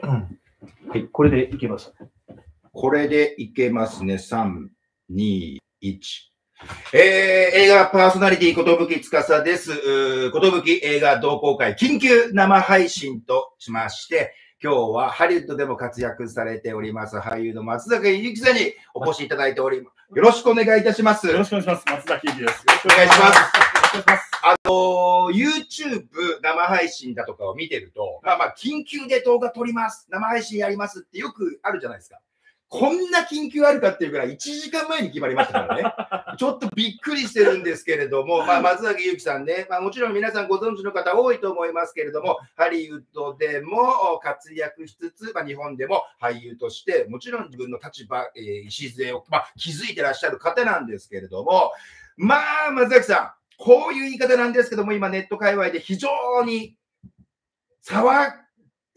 はい、これでいけます。これでいけますね。3、2、1。えー、映画パーソナリティ、ことぶきつかさです。ことぶき映画同好会、緊急生配信としまして、今日はハリウッドでも活躍されております、俳優の松坂ゆきさんにお越しいただいております。よろしくお願いいたします。よろしくお願いします。松崎ゆきですよろしくお願いします。あのー YouTube 生配信だとかを見てると、まあまあ、緊急で動画撮ります、生配信やりますってよくあるじゃないですか。こんな緊急あるかっていうぐらい1時間前に決まりましたからね。ちょっとびっくりしてるんですけれども、まあ、松崎ゆきさんね、まあ、もちろん皆さんご存知の方多いと思いますけれども、ハリウッドでも活躍しつつ、まあ、日本でも俳優として、もちろん自分の立場、えー、礎を、まあ、築いてらっしゃる方なんですけれども、まあ、松崎さん、こういう言い方なんですけども、今ネット界隈で非常に騒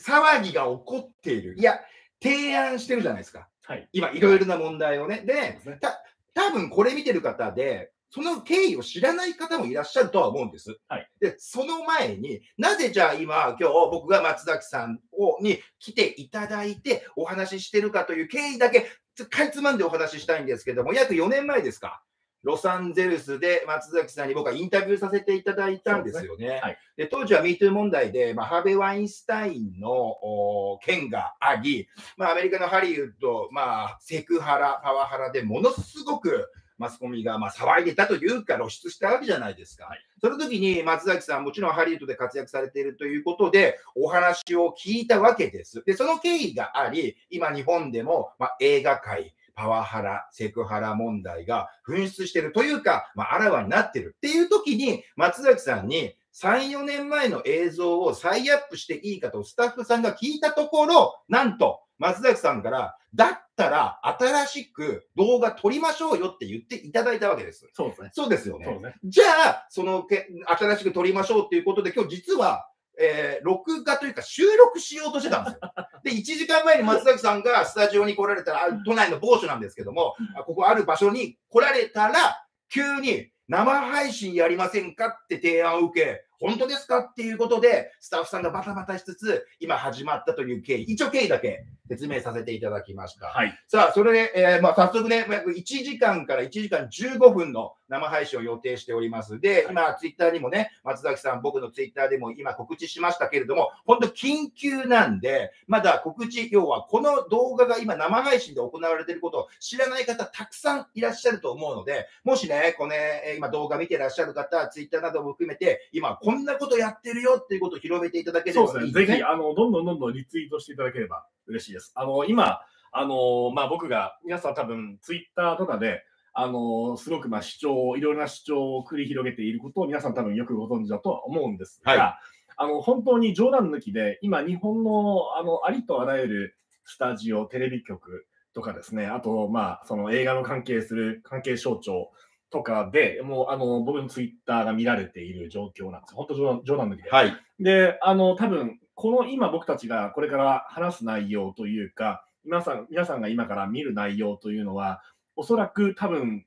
騒ぎが起こっている。いや、提案してるじゃないですか。はい。今、いろいろな問題をね。でね、た多分これ見てる方で、その経緯を知らない方もいらっしゃるとは思うんです。はい、で、その前になぜじゃあ今、今日僕が松崎さんをに来ていただいてお話ししてるかという経緯だけ、かいつまんでお話ししたいんですけども、約4年前ですか。ロサンゼルスで松崎さんに僕はインタビューさせていただいたんですよね。ではい当時は MeToo 問題で、まあ、ハーベイ・ワインスタインのお件があり、まあ、アメリカのハリウッド、まあ、セクハラ、パワハラでものすごくマスコミがまあ騒いでたというか露出したわけじゃないですか。はいその時に松崎さん、もちろんハリウッドで活躍されているということで、お話を聞いたわけです。で、その経緯があり、今日本でも、まあ、映画界、パワハラ、セクハラ問題が噴出しているというか、まあ、あらわになっているっていう時に、松崎さんに3、4年前の映像を再アップしていいかとスタッフさんが聞いたところ、なんと松崎さんから、だったら新しく動画撮りましょうよって言っていただいたわけです。そうですね。そうですよね。ね。じゃあ、そのけ新しく撮りましょうっていうことで、今日実は、えー録画というか収録しようとしてたんですよ。で、1時間前に松崎さんがスタジオに来られたら、あ都内の某所なんですけども、あここある場所に来られたら、急に生配信やりませんかって提案を受け、本当ですかっていうことで、スタッフさんがバタバタしつつ、今始まったという経緯、一応経緯だけ説明させていただきました。はい。さあ、それで、えーまあ、早速ね、約1時間から1時間15分の生配信を予定しております。で、今、ツイッターにもね、松崎さん、僕のツイッターでも今告知しましたけれども、本当緊急なんで、まだ告知、要はこの動画が今生配信で行われていることを知らない方たくさんいらっしゃると思うので、もしね、このね、えー今動画見てらっしゃる方、ツイッターなども含めて、今こんなことやってるよっていうことを広めていただければそうですね。いいですね。ぜひ、あの、どんどんどんどんリツイートしていただければ嬉しいです。あの、今、あの、まあ、僕が、皆さん多分、ツイッターとかで、あの、すごく、まあ、主張、いろいろな主張を繰り広げていることを皆さん多分よくご存知だとは思うんですが、はいあの、本当に冗談抜きで、今、日本の、あの、ありとあらゆるスタジオ、テレビ局とかですね、あと、まあ、その映画の関係する関係省庁とかで、もう、あの、僕のツイッターが見られている状況なんです。本当冗談冗談抜きで。はい。で、あの、多分この今僕たちがこれから話す内容というか、皆さん、皆さんが今から見る内容というのは、おそらく多分、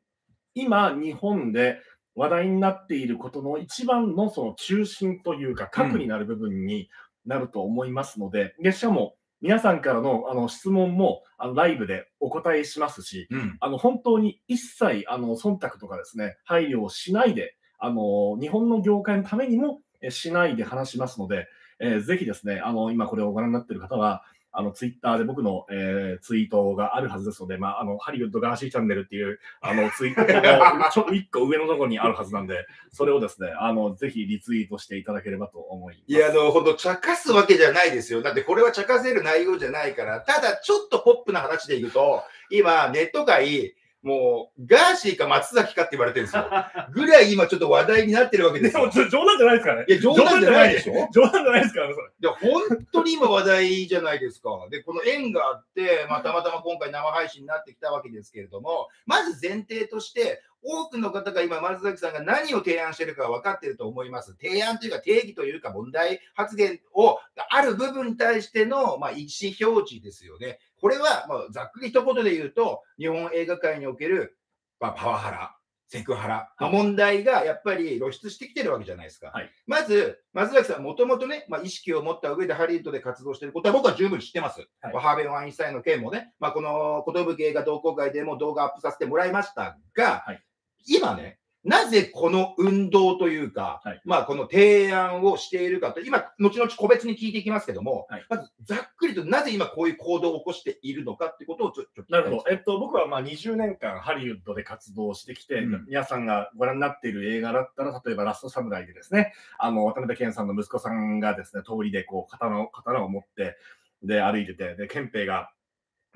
今日本で話題になっていることの一番のその中心というか、核になる部分になると思いますので、でしかも皆さんからのあの質問もあのライブでお答えしますし、うん。あの本当に一切あの忖度とかですね、配慮をしないで、あの日本の業界のためにもえしないで話しますので、えーぜひですね、あの今これをご覧になっている方は、あのツイッターで僕の、えーツイートがあるはずですので、まあ、あのハリウッドガーシーチャンネルっていうあのツイートのちょっと一個上のところにあるはずなんで、それをですね、あのぜひリツイートしていただければと思います。いや、あの、ほんと、茶化すわけじゃないですよ。だって、これは茶化せる内容じゃないから、ただ、ちょっとポップな話でいくと、今、ネット界、もう、ガーシーか松崎かって言われてるんですよ。ぐらい今ちょっと話題になってるわけですよ。でも冗談じゃないですからね。いや、冗談じゃないでしょ？冗談じゃないですからね、それ。いや、本当に今話題じゃないですか。で、この縁があって、まあ、たまたま今回生配信になってきたわけですけれども、まず前提として、多くの方が今、松崎さんが何を提案しているか分かっていると思います。提案というか定義というか問題発言を、ある部分に対しての、まあ、意思表示ですよね。これは、まあ、ざっくり一言で言うと、日本映画界における、まあ、パワハラ、セクハラの問題がやっぱり露出してきてるわけじゃないですか。はいまず、松崎さん、もともとね、まあ、意識を持った上でハリウッドで活動していることは僕は十分知ってます。はいハーベイ・ワインスタインの件もね、まあ、この寿映画同好会でも動画アップさせてもらいましたが、はい今ね、なぜこの運動というか、はい。まあ、この提案をしているかと、今、後々個別に聞いていきますけども、はい。まずざっくりとなぜ今こういう行動を起こしているのかっていうことをちょちょっとなるほど。えっと、僕はまあ20年間ハリウッドで活動してきて、うん。皆さんがご覧になっている映画だったら、例えばラストサムライでですね、あの、渡辺謙さんの息子さんがですね、通りでこう、刀を、刀を持って、で、歩いてて、で、憲兵が、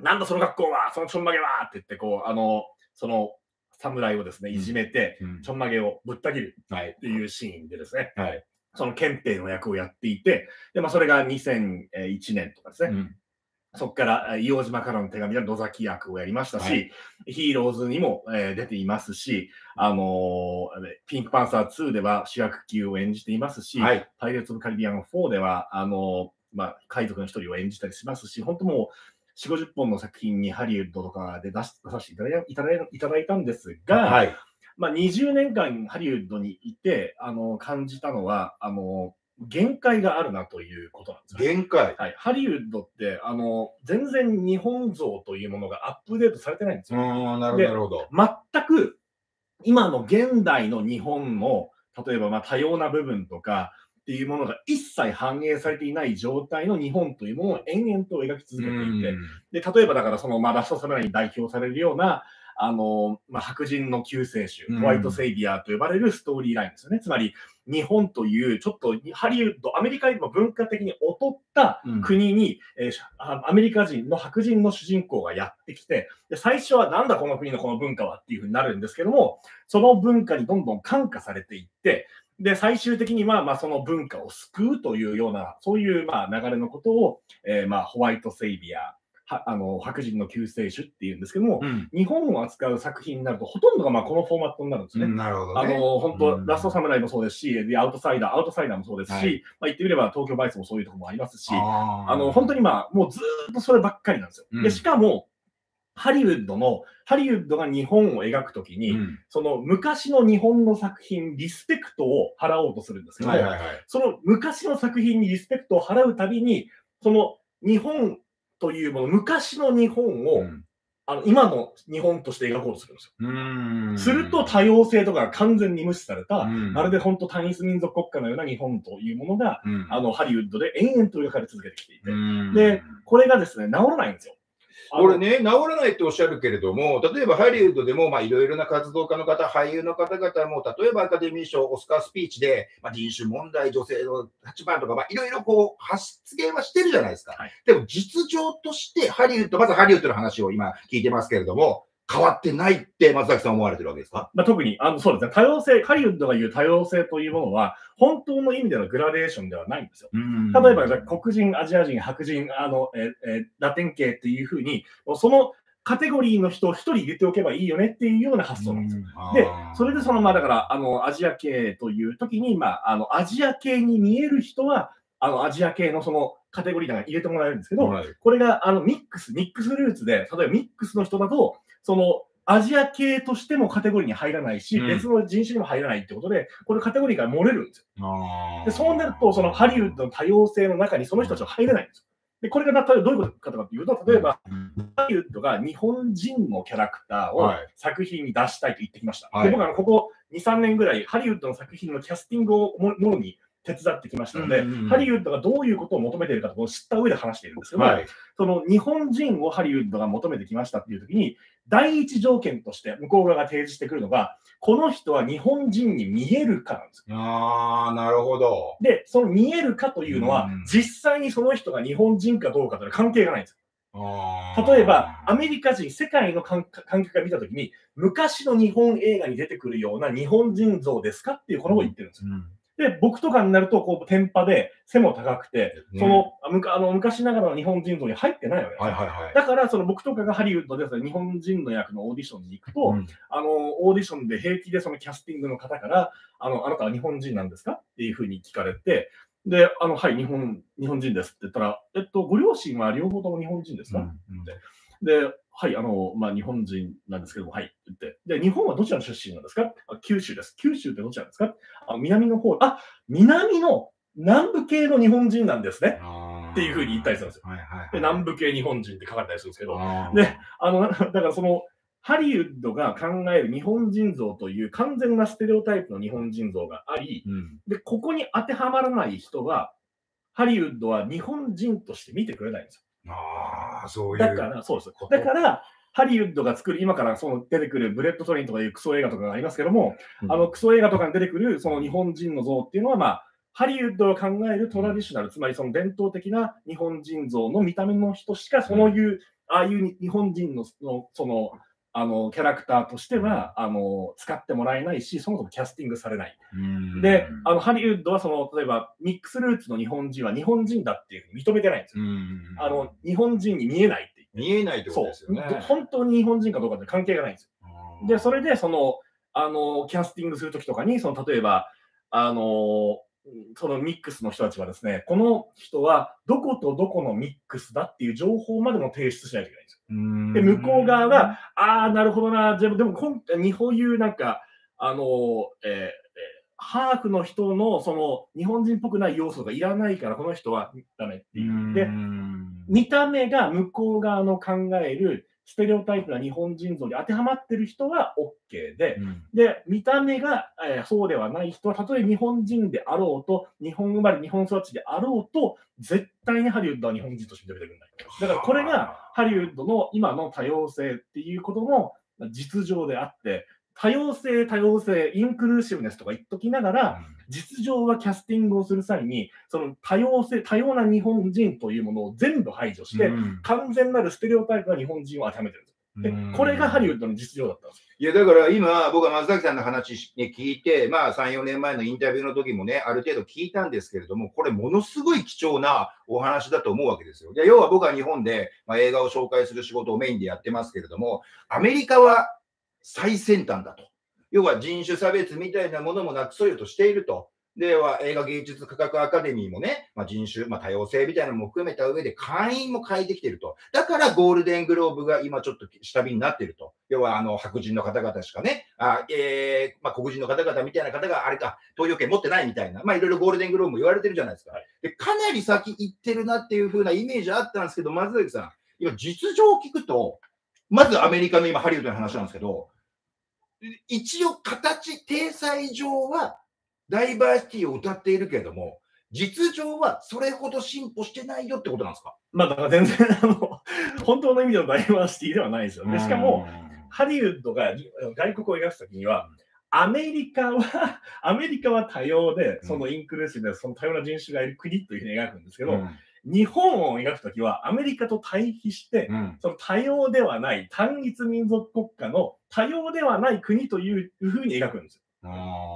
なんだその学校は、そのちょんまげは！って言って、こう、あの、その、侍をですね、いじめて、うん。ちょんまげをぶった切るはい。っていうシーンでですね、はい。その憲兵の役をやっていて、で、まあ、それが2001年とかですね、うん。そこから、えー硫黄島からの手紙で野崎役をやりましたし、はい。ヒーローズにも、えー出ていますし、あのーピンクパンサー2では主役級を演じていますし、はい。パイレーツ・オブ・カリビアン4では、あのーまあ、海賊の一人を演じたりしますし、本当もう、4、50本の作品にハリウッドとかで出し出させていただいいただいいただいたんですが、はい。まあ、20年間ハリウッドにいて、あの感じたのは、あの限界があるなということなんですよね。限界。はい、ハリウッドってあの全然日本像というものがアップデートされてないんですうよ。ん、なるほど、でなるほど。全く今の現代の日本の例えばまあ多様な部分とかっていうものが一切反映されていない状態の日本というものを延々と描き続けていて、で例えばだからその、まあ、ラストサムライに代表されるようなあの、まあ、白人の救世主、うん。ホワイトセイビアと呼ばれるストーリーラインですよね。つまり日本というちょっとハリウッド、アメリカよりも文化的に劣ったうん。国に、えーしあアメリカ人の白人の主人公がやってきてで、最初はなんだこの国のこの文化はっていうふうになるんですけども、その文化にどんどん感化されていって、で、最終的には、まあ、その文化を救うというような、そういう、まあ、流れのことを、えーまあ、ホワイトセイビア、はあの白人の救世主っていうんですけども、うん日本を扱う作品になると、ほとんどがまあこのフォーマットになるんですね。なるほどね。あの本当、うんラストサムライもそうですし、でアウトサイダー、アウトサイダーもそうですし、はいまあ、言ってみれば東京バイスもそういうところもありますし、ああの本当にまあもうずーっとそればっかりなんですよ。うんでしかも、ハリウッドの、ハリウッドが日本を描くときに、うん。その昔の日本の作品、リスペクトを払おうとするんですけども、はいはいはい。その昔の作品にリスペクトを払うたびに、その日本というもの、昔の日本を、うん。あの今の日本として描こうとするんですよ。うん。すると多様性とかが完全に無視された、うん。まるで本当単一民族国家のような日本というものが、うん。あのハリウッドで延々と描かれ続けてきていて、うん。でこれがですね、治らないんですよ。あのこれね、治らないっておっしゃるけれども、例えばハリウッドでも、まあ、いろいろな活動家の方、俳優の方々も、例えばアカデミー賞、オスカースピーチで、まあ、人種問題、女性の立場とか、まあ、いろいろこう、発言はしてるじゃないですか。はいでも、実情として、ハリウッド、まずハリウッドの話を今聞いてますけれども、変わってないって松崎さん思われてるわけですか？まあ、特にあのそうですね、多様性、ハリウッドが言う多様性というものは、本当の意味でのグラデーションではないんですよ。例えば、じゃあ黒人、アジア人、白人、あのええーラテン系っていうふうに、そのカテゴリーの人を一人入れておけばいいよねっていうような発想なんですよ。で、それでその、まあだから、あの、アジア系という時に、まあ、あの、アジア系に見える人は、あの、アジア系のそのカテゴリーの中に入れてもらえるんですけど、はいこれが、あの、ミックス、ミックスルーツで、例えばミックスの人だと、その、アジア系としてもカテゴリーに入らないし、うん別の人種にも入らないってことで、これカテゴリーから漏れるんですよ。あーで、そうなると、そのハリウッドの多様性の中にその人たちは入れないんですよ。で、これがな例えばどういうことかというと、例えば、ハリウッドが日本人のキャラクターをはい作品に出したいと言ってきました。はいで僕はあのここ2、3年ぐらい、ハリウッドの作品のキャスティングをももろに手伝ってきましたので、うんうんうんハリウッドがどういうことを求めているかとを知った上で話しているんですけど、はい。その日本人をハリウッドが求めてきましたっていう時に、第一条件として向こう側が提示してくるのが、この人は日本人に見えるかなんですよ。ああ、なるほど。で、その見えるかというのは、うん実際にその人が日本人かどうかというのは関係がないんですよ。例えば、アメリカ人、世界の観観客が見たときに、昔の日本映画に出てくるような日本人像ですかっていうことを言ってるんですよ。うんで、僕とかになると、こう、天パで背も高くて、うんその、あむかあの昔ながらの日本人像に入ってないよはいはいはい。だから、その僕とかがハリウッドで日本人の役のオーディションに行くと、うん。あの、オーディションで平気でそのキャスティングの方から、あの、あなたは日本人なんですか？っていうふうに聞かれて、で、あの、はい、日本、日本人ですって言ったら、えっと、ご両親は両方とも日本人ですか、で、はい、あの、まあ、日本人なんですけども、はい、言って。で、日本はどちらの出身なんですか？あ九州です。九州ってどちらですか？あ南の方、あ、南の南部系の日本人なんですね。っていうふうに言ったりするんですよ。はいはいはい。で、南部系日本人って書かれたりするんですけど、で、あの、だからその、ハリウッドが考える日本人像という完全なステレオタイプの日本人像があり、うん。で、ここに当てはまらない人は、ハリウッドは日本人として見てくれないんですああ、そうよ。いう。だから、そうですだから、ハリウッドが作る、今からその出てくる Bullet Train とかいうクソ映画とかがありますけども、あのクソ映画とかに出てくるその日本人の像っていうのは、まあ、ハリウッドが考える traditional、つまりその伝統的な日本人像の見た目の人しか、そういう、ああいう日本人のそのあのキャラクターとしてはあの使ってもらえないし、そもそもキャスティングされない。うんで、あのハリウッドはその例えばミックスルーツの日本人は日本人だっていうふうに認めてないんですよ。うんあの日本人に見えないって。見えないってことですよね。本当に日本人かどうかって関係がないんですよ。で、それで、その、あの、キャスティングするときとかに、その、例えば、あの、そのミックスの人たちはですね、この人はどことどこのミックスだっていう情報までも提出しないといけないんですよ。うんで、向こう側が、ああ、なるほどな、でも、でも今、日本いうなんか、あの、えーえーハーフの人のその日本人っぽくない要素がいらないから、この人はダメっていう。で、見た目が向こう側の考えるステレオタイプな日本人像に当てはまってる人は OK で、で、見た目が、えーそうではない人は、たとえ日本人であろうと、日本生まれ、日本育ちであろうと、絶対にハリウッドは日本人として認めてくれない。だからこれがハリウッドの今の多様性っていうことの実情であって、多様性、多様性、インクルーシブネスとか言っときながら、実情はキャスティングをする際に、その多様性、多様な日本人というものを全部排除して、完全なるステレオタイプな日本人を当てはめてるんです。で、これがハリウッドの実情だったんです。いや、だから今、僕は松崎さんの話に聞いて、まあ3、4年前のインタビューの時もね、ある程度聞いたんですけれども、これものすごい貴重なお話だと思うわけですよ。で要は僕は日本で、まあ、映画を紹介する仕事をメインでやってますけれども、アメリカは最先端だと。要は人種差別みたいなものもなくそうようとしていると。では映画芸術価格アカデミーもね、まあ、人種、まあ、多様性みたいなのも含めた上で会員も変えてきていると。だからゴールデングローブが今ちょっと下火になっていると。要はあの白人の方々しかね、あえーまあ、黒人の方々みたいな方があれか、投票権持ってないみたいな、まあいろいろゴールデングローブも言われてるじゃないですか。でかなり先行ってるなっていう風なイメージあったんですけど、松崎さん、今実情を聞くと、まずアメリカの今ハリウッドの話なんですけど、一応形、体裁上はダイバーシティを歌っているけれども、実情はそれほど進歩してないよってことなんですか？まあだから全然あの、本当の意味でのダイバーシティではないですよ。でしかも、、ハリウッドが外国を描くときには、アメリカは、アメリカは多様で、そのインクルーシブで、その多様な人種がいる国というふうに描くんですけど、日本を描くときは、アメリカと対比して、うん。その多様ではない単一民族国家の多様ではない国というふうに描くんですよ。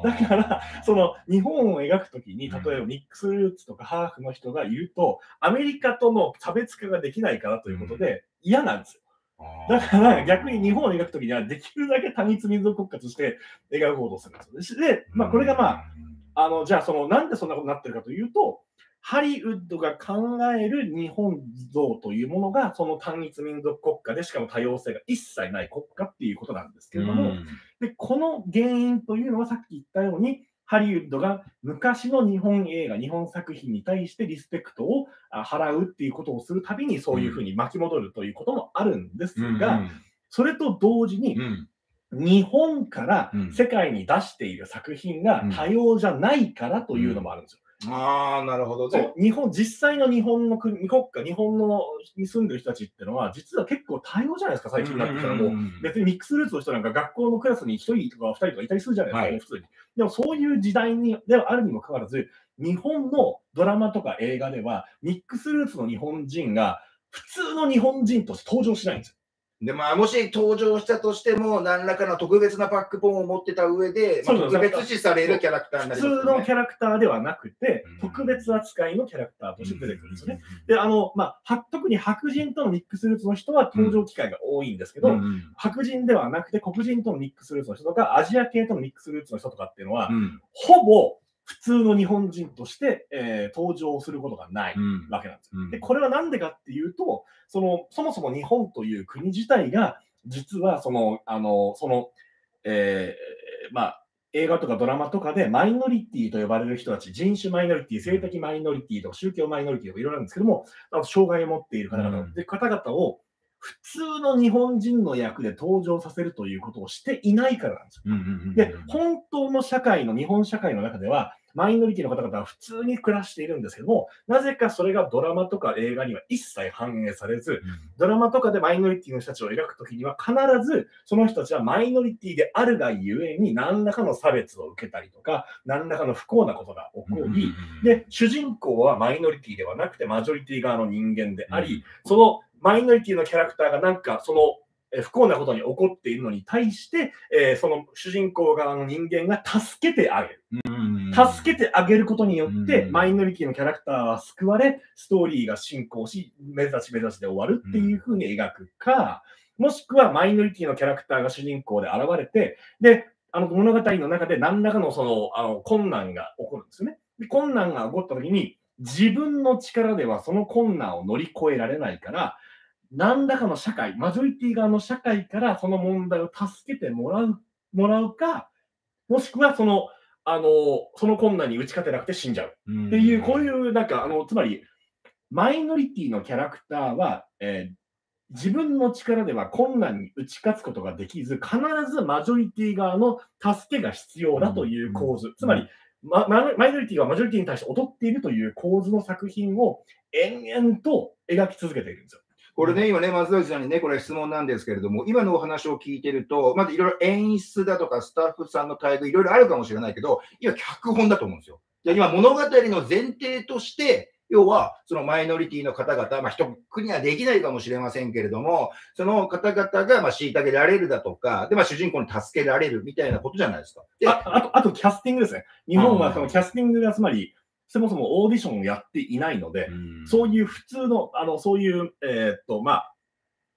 だから、その日本を描くときに、例えばミックスルーツとかハーフの人がいると、アメリカとの差別化ができないからということで嫌なんですよ。だから逆に日本を描くときには、できるだけ単一民族国家として描こうとするんですよ。で、まあ、これがまあ、あの、じゃあ、その、なんでそんなことになってるかというと、ハリウッドが考える日本像というものが、その単一民族国家で、しかも多様性が一切ない国家っていうことなんですけれども、でこの原因というのはさっき言ったように、ハリウッドが昔の日本映画、日本作品に対してリスペクトをあ払うっていうことをするたびに、そういうふうに巻き戻るということもあるんですが、それと同時に、日本からうん。世界に出している作品が多様じゃないからというのもあるんですよ。ああ、なるほどね。そう日本実際の日本の国国家、日本のに住んでる人たちっていうのは、実は結構多様じゃないですか、最近になってきたらもう。別にミックスルーツの人なんか学校のクラスに1人とか2人とかいたりするじゃないですか、はい普通に。でもそういう時代にではあるにもかかわらず、日本のドラマとか映画では、ミックスルーツの日本人が普通の日本人として登場しないんですよ。で、まあ、もし登場したとしても、何らかの特別なパックポンを持ってた上で、まあ、特別視されるキャラクターにな普りますよね。通のキャラクターではなくてうん、特別扱いのキャラクターとして出てくるんですよね。で、あの、まあ、は特に白人とのミックスルーツの人は登場機会が多いんですけど、うんうん。白人ではなくて黒人とのミックスルーツの人とか、アジア系とのミックスルーツの人とかっていうのは、うん。ほぼ普通の日本人として、えー登場することがないうん。わけなんですよ。うん。で、これはなんでかっていうと、その、そもそも日本という国自体が、実はその、あの、その、えーまあ、映画とかドラマとかでマイノリティと呼ばれる人たち、人種マイノリティ、性的マイノリティとか宗教マイノリティとかいろいろあるんですけども、あと障害を持っている方々、うん。で方々を普通の日本人の役で登場させるということをしていないからなんですよ。うんうんうんで、本当の社会の、日本社会の中では、マイノリティの方々は普通に暮らしているんですけども、なぜかそれがドラマとか映画には一切反映されず、ドラマとかでマイノリティの人たちを描くときには、必ずその人たちはマイノリティであるがゆえに、何らかの差別を受けたりとか、何らかの不幸なことが起こり、で、主人公はマイノリティではなくて、マジョリティ側の人間であり、そのマイノリティのキャラクターがなんかそのえー不幸なことに起こっているのに対して、えーその主人公側の人間が助けてあげる。助けてあげることによって、うんマイノリティのキャラクターは救われ、ストーリーが進行し、目指し目指しで終わるっていう風に描くか、もしくはマイノリティのキャラクターが主人公で現れて、で、あの物語の中で何らかのそのあの困難が起こるんですよね。で困難が起こった時に、自分の力ではその困難を乗り越えられないから、何らかの社会、マジョリティ側の社会からその問題を助けてもらうもらうか、もしくはその、あの、その困難に打ち勝てなくて死んじゃう。っていう、こういう、なんか、あの、つまり、マイノリティのキャラクターは、えー自分の力では困難に打ち勝つことができず、必ずマジョリティ側の助けが必要だという構図。つまり、まママイノリティはマジョリティに対して劣っているという構図の作品を延々と描き続けているんですよ。これね、今ね、松崎さんにね、これ質問なんですけれども、今のお話を聞いてると、まずいろいろ演出だとか、スタッフさんの待遇、いろいろあるかもしれないけど、今、脚本だと思うんですよ。で今、物語の前提として、要は、そのマイノリティの方々、まあ、一国にはできないかもしれませんけれども、その方々が、まあ、虐げられるだとか、で、まあ、主人公に助けられるみたいなことじゃないですか。で、ああと、あとキャスティングですね。日本はそのキャスティングがつまり、そもそもオーディションをやっていないので、そういう普通の、あの、そういう、えーっと、まあ、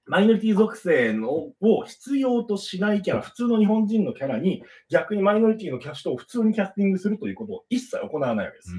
マイノリティ属性のを必要としないキャラ、普通の日本人のキャラに、逆にマイノリティのキャストを普通にキャスティングするということを一切行わないわけです。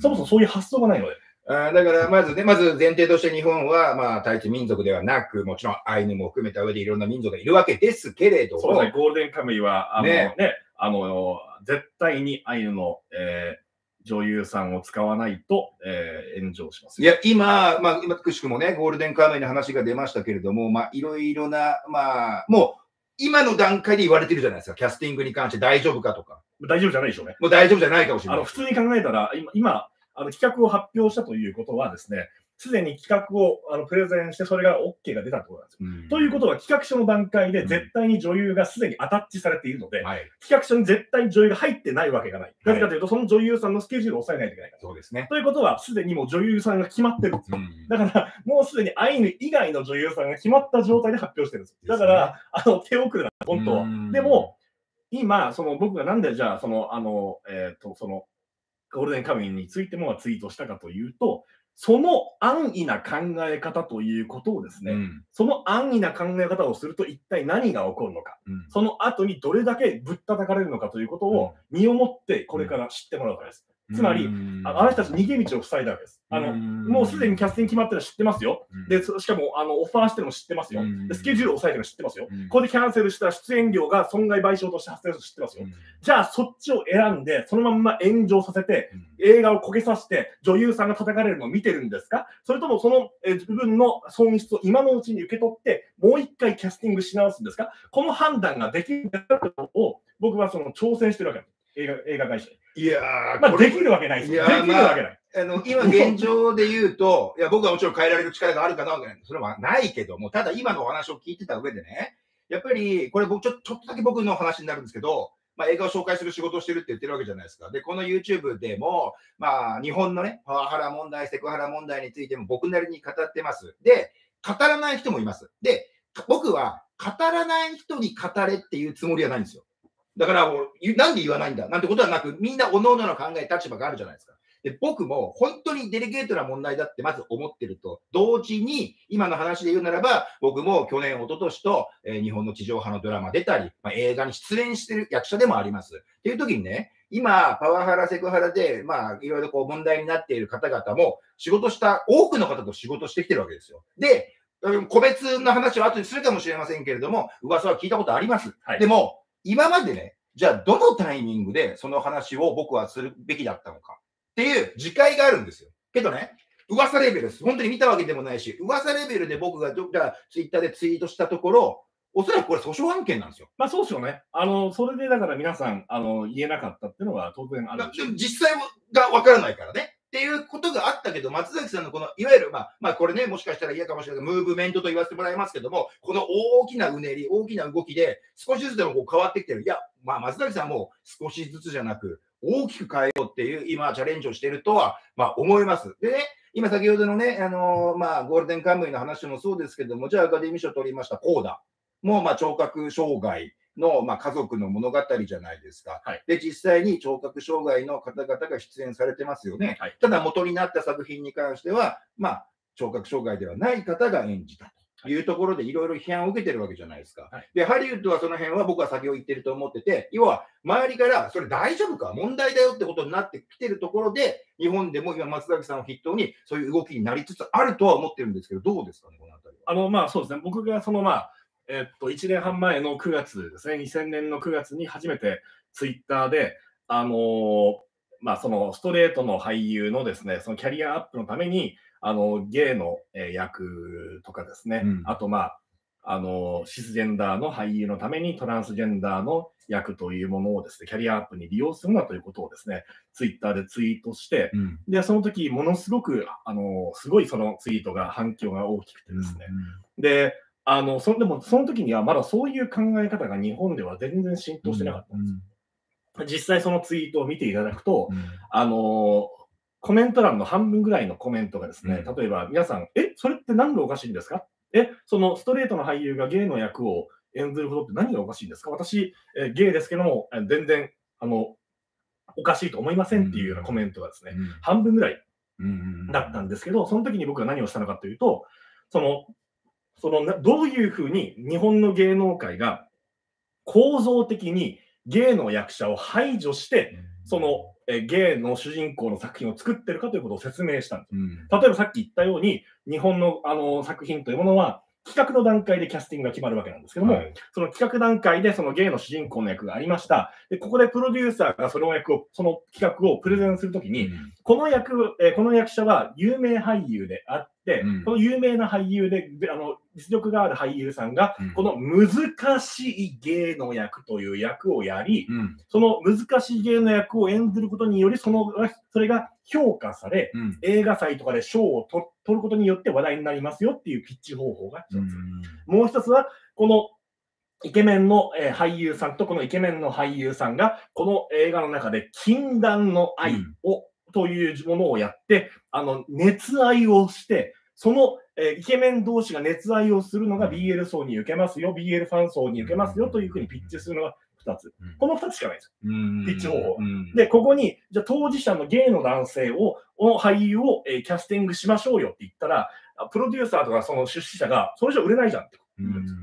そもそもそういう発想がないので。あーだから、まずね、まず前提として日本は、まあ、対地民族ではなく、もちろんアイヌも含めた上でいろんな民族がいるわけですけれども、そうですね、ゴールデンカムイは、あのねね、あの、絶対にアイヌの、えー女優さんを使わないと、えー炎上しますよ。いや、今、まあ、今、くしくもね、ゴールデンカムイの話が出ましたけれども、まあ、いろいろな、まあ、もう、今の段階で言われてるじゃないですか、キャスティングに関して大丈夫かとか。大丈夫じゃないでしょうね。もう大丈夫じゃないかもしれない。あの普通に考えたら、今、今あの企画を発表したということはですね、すでに企画をあのプレゼンして、それが OK が出たってことなんですよ。うんということは、企画書の段階でうん絶対に女優がすでにアタッチされているので、はい、企画書に絶対に女優が入ってないわけがない。なぜかというと、その女優さんのスケジュールを抑えないといけないから。そうですね。ということは、すでにもう女優さんが決まってるんですよ。うんだから、もうすでにアイヌ以外の女優さんが決まった状態で発表してるんです。だから、あの手遅れだ、本当は。うんでも、今、その僕がなんでじゃあ、その、あの、えっ、と、その、ゴールデンカムイについてもツイートしたかというと、その安易な考え方ということをですね、うん。その安易な考え方をすると一体何が起こるのか、うん。その後にどれだけぶったたかれるのかということを身をもってこれから知ってもらうからです。つまりうんああの人たち逃げ道を塞いだわけです。あの、もうすでにキャスティング決まってるの知ってますよ。うんで、そしかもあのオファーしてるの知ってますよ。うんでスケジュールを抑えてるの知ってますよ。うんここでキャンセルしたら出演料が損害賠償として発生するの知ってますよ。うんじゃあそっちを選んで、そのまんま炎上させて、うん映画を焦げさせて女優さんが叩かれるのを見てるんですか？それともそのえー自分の損失を今のうちに受け取って、もう一回キャスティングし直すんですか？この判断ができるんだとを僕はその挑戦してるわけです。映画映画会社に。いやー、まあ、できるわけないですよ。できるわけない。あの、今現状で言うと、いや、僕はもちろん変えられる力があるかなわけない。それはないけども、ただ今のお話を聞いてた上でね、やっぱり、これ僕ちょ、ちょっとだけ僕の話になるんですけど、まあ、映画を紹介する仕事をしてるって言ってるわけじゃないですか。で、この YouTube でも、まあ、日本のね、パワハラ問題、セクハラ問題についても僕なりに語ってます。で、語らない人もいます。で、僕は語らない人に語れっていうつもりはないんですよ。だからもう、ゆなんで言わないんだなんてことはなく、みんな各々の考え、立場があるじゃないですか。で、僕も本当にデリケートな問題だってまず思ってると、同時に、今の話で言うならば、僕も去年、一昨年と、えー日本の地上波のドラマ出たり、まあ、映画に出演してる役者でもあります。っていう時にね、今、パワハラ、セクハラで、まあ、いろいろこう問題になっている方々も、仕事した、多くの方と仕事してきてるわけですよ。で、うん個別の話は後にするかもしれませんけれども、噂は聞いたことあります。はいでも、今までね、じゃあ、どのタイミングでその話を僕はするべきだったのかっていう自戒があるんですよ。けどね、噂レベルです。本当に見たわけでもないし、噂レベルで僕がどじゃあツイッターでツイートしたところ、おそらくこれ訴訟案件なんですよ。まあそうですよね。あの、それでだから皆さん、あの、言えなかったっていうのは当然あるだで実際がわからないからね。っていうことがあったけど、松崎さんのこの、いわゆる、まあ、まあ、これね、もしかしたら嫌かもしれないけど、ムーブメントと言わせてもらいますけども、この大きなうねり、大きな動きで、少しずつでもこう変わってきてる。いや、まあ、松崎さんも少しずつじゃなく、大きく変えようっていう、今、チャレンジをしてるとは、まあ、思います。でね、今、先ほどのね、あのーまあ、ゴールデンカムイの話もそうですけども、じゃあ、アカデミー賞取りました、コーダもう、まあ、聴覚障害の、まあ、家族の物語じゃないですか。はいで、実際に聴覚障害の方々が出演されてますよね。はいただ、元になった作品に関しては、まあ、聴覚障害ではない方が演じたというところで、いろいろ批判を受けてるわけじゃないですか。はいで、ハリウッドはその辺は僕は先を言ってると思ってて、要は、周りから、それ大丈夫か問題だよってことになってきてるところで、日本でも今、松崎さんを筆頭に、そういう動きになりつつあるとは思ってるんですけど、どうですかね、このあたりは。あの、まあそうですね。僕がそのまあ、えっと、1年半前の9月ですね、2000年の9月に初めてツイッターで、あのーまあそのストレートの俳優のですね、そのキャリアアップのために、あの、ゲイのえー役とかですね、うん。あとまあ、あの、シスジェンダーの俳優のためにトランスジェンダーの役というものをですね、キャリアアップに利用するなということをですね、ツイッターでツイートして、うん。で、その時、ものすごく、あの、すごいそのツイートが反響が大きくてですね、で、あの、そでも、その時にはまだそういう考え方が日本では全然浸透してなかったんです。実際そのツイートを見ていただくと、あの、コメント欄の半分ぐらいのコメントがですね、う例えば皆さん、え、それって何がおかしいんですか？え、そのストレートの俳優がゲイの役を演ずることって何がおかしいんですか？私、えゲイですけども、え全然、あの、おかしいと思いませんっていうようなコメントがですね、半分ぐらいだったんですけど、その時に僕は何をしたのかというと、その、そのなどういうふうに日本の芸能界が構造的に芸の役者を排除して、そのえ芸の主人公の作品を作ってるかということを説明したんです。例えばさっき言ったように、日本のあの作品というものは、企画の段階でキャスティングが決まるわけなんですけども、その企画段階でそのゲイの主人公の役がありました。で、ここでプロデューサーがその役を、その企画をプレゼンするときに、この役、えーこの役者は有名俳優であって、うん。この有名な俳優で、であの実力がある俳優さんが、うん。この難しい芸の役という役をやり、うん。その難しい芸の役を演ずることにより、そのそれが評価され、うん。映画祭とかで賞を取取ることによって話題になりますよっていうピッチ方法が一つ。もう一つは、このイケメンの、えー俳優さんとこのイケメンの俳優さんが、この映画の中で禁断の愛を、というものをやって、あの、熱愛をして、その、えーイケメン同士が熱愛をするのが BL 層に受けますよ、BL ファン層に受けますよというふうにピッチするのが2つ。この2つしかないです。ピッチ方法で、ここに、じゃあ当事者のゲイの男性を、の俳優を、えーキャスティングしましょうよって言ったら、あプロデューサーとかその出資者が、それじゃ売れないじゃんって言うんですよ。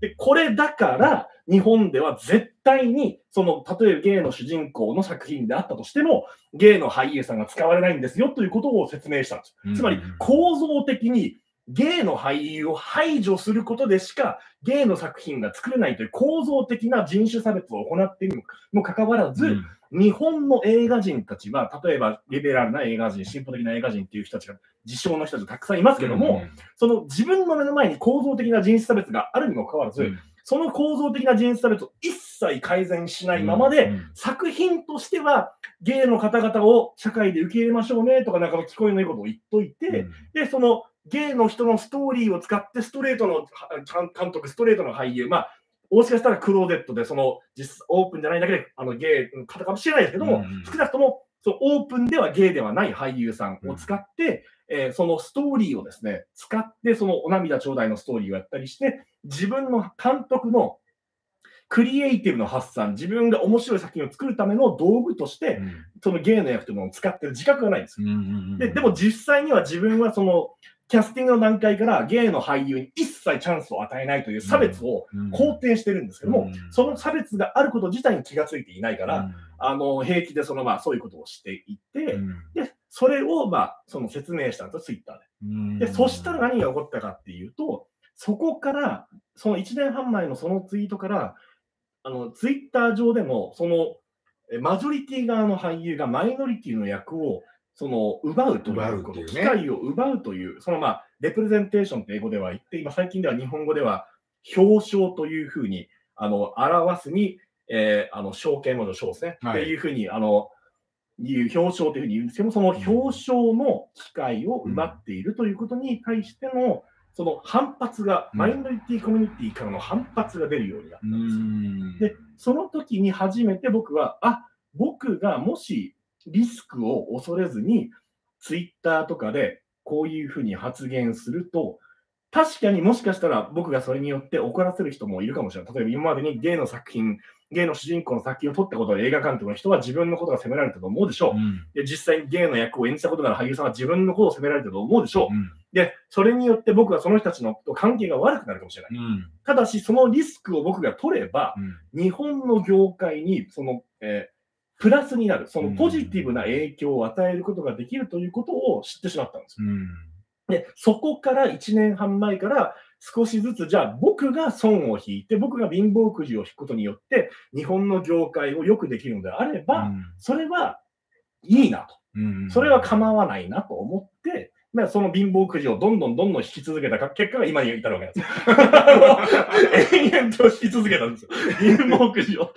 で、これだから、日本では絶対に、その、例えばゲイの主人公の作品であったとしても、ゲイの俳優さんが使われないんですよということを説明したんですよ。つまり、構造的に、ゲイの俳優を排除することでしか、ゲイの作品が作れないという構造的な人種差別を行っているにもかかわらず、日本の映画人たちは、例えばリベラルな映画人、進歩的な映画人っていう人たちが、自称の人たちがたくさんいますけども、その自分の目の前に構造的な人種差別があるにもかかわらず、その構造的な人種差別を一切改善しないままで、作品としては、ゲイの方々を社会で受け入れましょうねとか、なん。か聞こえのいいことを言っといて、で、そのゲイの人のストーリーを使って、ストレートのは監督、ストレートの俳優、まあ、もしかしたらクローゼットで、その実オープンじゃないだけであのゲイの方かもしれないですけども、うん少なくともそのオープンではゲイではない俳優さんを使って、えーそのストーリーをですね、使って、そのお涙ちょうだいのストーリーをやったりして、自分の監督のクリエイティブの発散、自分が面白い作品を作るための道具として、そのゲイの役というものを使ってる自覚がないんですよ。ででも実際には自分はそのキャスティングの段階からゲイの俳優に一切チャンスを与えないという差別を肯定してるんですけども、その差別があること自体に気がついていないから、あの平気でその、まあ、そういうことをしていて、うん。でそれを、まあ、その説明したんですよ、ツイッターで。で、そしたら何が起こったかっていうと、そこから、その1年半前のそのツイートから、あのツイッター上でも、そのえマジョリティ側の俳優がマイノリティの役をその奪うということ、ね。機会を奪うという、そのまあ、レプレゼンテーションって英語では言って、今最近では日本語では表彰というふうにあの表すに、えーあの証券の章ですね、はい。っていうふうにあのいう表彰というふうに言う。んですけども、その表彰の機会を奪っているということに対しての、その反発が、うん。マイノリティコミュニティからの反発が出るようになったうんですよ。ん。で、その時に初めて僕は、あ僕がもしリスクを恐れずに、ツイッターとかでこういうふうに発言すると、確かにもしかしたら僕がそれによって怒らせる人もいるかもしれない。例えば今までにゲイの作品、ゲイの主人公の作品を撮ったことで映画監督の人は自分のことが責められたと思うでしょう。うんで実際にゲイの役を演じたことがある俳優さんは自分のことを責められたと思うでしょう。うんで、それによって僕はその人たちのと関係が悪くなるかもしれない。うんただし、そのリスクを僕が取れば、うん日本の業界にその、えープラスになる、そのポジティブな影響を与えることができるということを知ってしまったんです。よ。うん。で、そこから1年半前から少しずつ、じゃあ僕が損を引いて、僕が貧乏くじを引くことによって、日本の業界を良くできるのであれば、それはいいなと。うん。それは構わないなと思って、まあ、その貧乏くじをどんどんどんどん引き続けた結果が今に至るわけですよ。延々と引き続けたんですよ。貧乏くじを。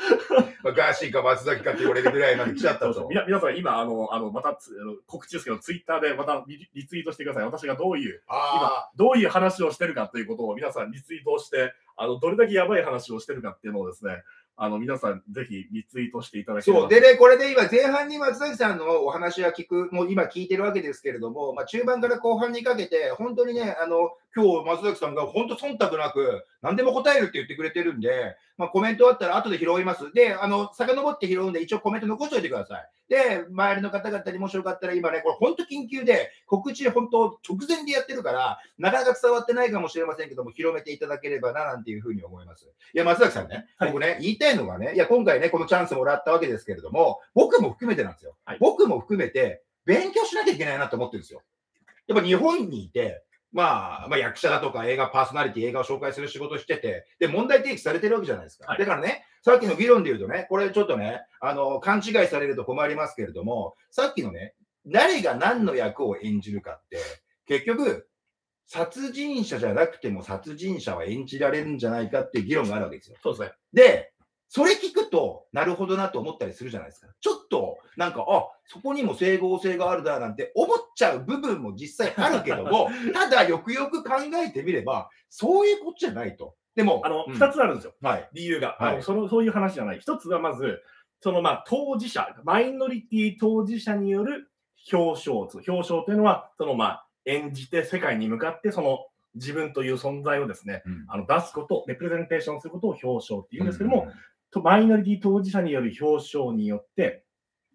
まあガーシーか松崎かって言われるぐらいまで来ちゃったと。皆さん、今、あの、あのまたつあの告知ですけど、ツイッターでまたリリツイートしてください。私がどういう、あ今、どういう話をしてるかということを皆さんリツイートをして、あの、どれだけやばい話をしてるかっていうのをですね、あの、皆さんぜひリツイートしていただければ。そう。でね、これで今、前半に松崎さんのお話は聞く、もう今聞いてるわけですけれども、まあ、中盤から後半にかけて、本当にね、あの、今日松崎さんが本当忖度なく、何でも答えるって言ってくれてるんで、まあ、コメントあったら後で拾います。で、あの、遡って拾うんで、一応コメント残しておいてください。で、周りの方々にもしよかったら今ね、これ本当緊急で、告知本当直前でやってるから、なかなか伝わってないかもしれませんけども、広めていただければな、なんていうふうに思います。いや、松崎さんね、はい僕ね、言いたいのがね、いや、今回ね、このチャンスもらったわけですけれども、僕も含めてなんですよ。はい僕も含めて、勉強しなきゃいけないなと思ってるんですよ。やっぱ日本にいて、まあ、まあ、役者だとか映画パーソナリティ、映画を紹介する仕事をしてて、で、問題提起されてるわけじゃないですか。はいだからね、さっきの議論で言うとね、これちょっとね、あの、勘違いされると困りますけれども、さっきのね、誰が何の役を演じるかって、結局、殺人者じゃなくても殺人者は演じられるんじゃないかっていう議論があるわけですよ。そうですね。で、それ聞くと、なるほどなと思ったりするじゃないですか。ちょっと、なんか、あそこにも整合性があるだなんて思っちゃう部分も実際あるけども、ただ、よくよく考えてみれば、そういうことじゃないと。でも、あの、うん二つあるんですよ。はい。理由が、はいそのそういう話じゃない。一つはまず、そのまあ当事者、マイノリティ当事者による表彰、表彰というのは、そのまあ演じて世界に向かってその自分という存在をですね、うんあの出すこと、レプレゼンテーションすることを表彰っていうんですけども、とマイノリティ当事者による表彰によって、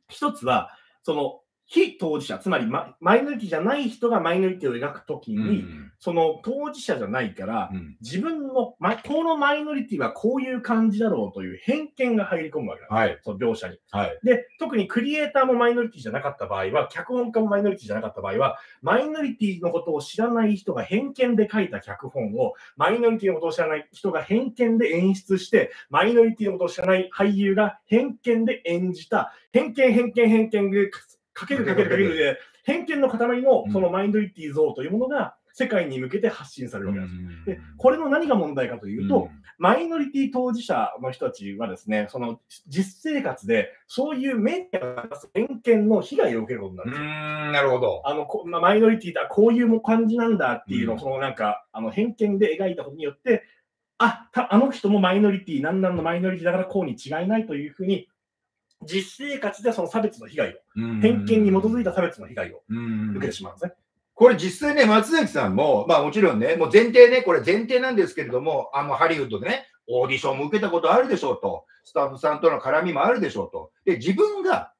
一つは、その非当事者、つまりママイノリティじゃない人がマイノリティを描くときうん、に、その当事者じゃないから、うん自分の、ま、このマイノリティはこういう感じだろうという偏見が入り込むわけなんです、はい。その描写に。はい。で、特にクリエイターもマイノリティじゃなかった場合は、脚本家もマイノリティじゃなかった場合は、マイノリティのことを知らない人が偏見で書いた脚本を、マイノリティのことを知らない人が偏見で演出して、マイノリティのことを知らない俳優が偏見で演じた、偏見、偏見、偏見でかけるかけるかけるで、偏見の塊のそのマイノリティ像というものが世界に向けて発信されるわけです。で、これの何が問題かというと、マイノリティ当事者の人たちはですね、その実生活でそういうメディアが出す偏見の被害を受けることになうん、るんですよ。んなるほど。あのこまあマイノリティだ、こういう感じなんだっていうのを、うんそのなんかあの偏見で描いたことによって、あたあの人もマイノリティ、なんなんのマイノリティだからこうに違いないというふうに、実生活でその差別の被害を、偏見に基づいた差別の被害をうん受けてしまうんですね。これ実際ね、松崎さんも、まあもちろんね、もう前提ね、これ前提なんですけれども、あのハリウッドでね、オーディションも受けたことあるでしょうと、スタッフさんとの絡みもあるでしょうと。で、自分がそ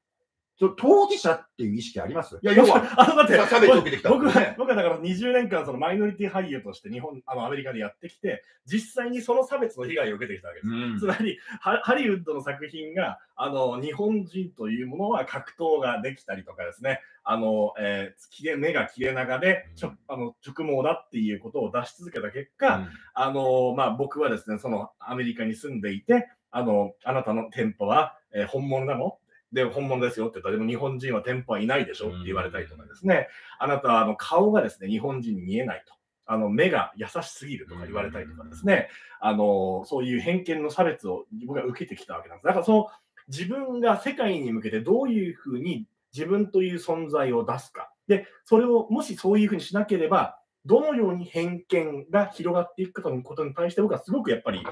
当事者っていう意識あります？いや、要は、あの、待って、差別を受けてきた、僕は、僕はだから20年間そのマイノリティ俳優として日本、あの、アメリカでやってきて、実際にその差別の被害を受けてきたわけです。うん、つまりハ、ハリウッドの作品が、あの、日本人というものは格闘ができたりとかですね、あの、えー、目が切れ長で、ちょあの直毛だっていうことを出し続けた結果、うん、あの、まあ、僕はですね、そのアメリカに住んでいて、あの、あなたの店舗は、えー、本物なので、本物ですよって言ったら、でも日本人は店舗はいないでしょって言われたりとかですね、あなたはあの顔がですね、日本人に見えないと。あの目が優しすぎるとか言われたりとかですね、あのそういう偏見の差別を僕が受けてきたわけなんです。だからその自分が世界に向けてどういうふうに自分という存在を出すか。で、それをもしそういうふうにしなければ、どのように偏見が広がっていくかということに対して僕はすごくやっぱり、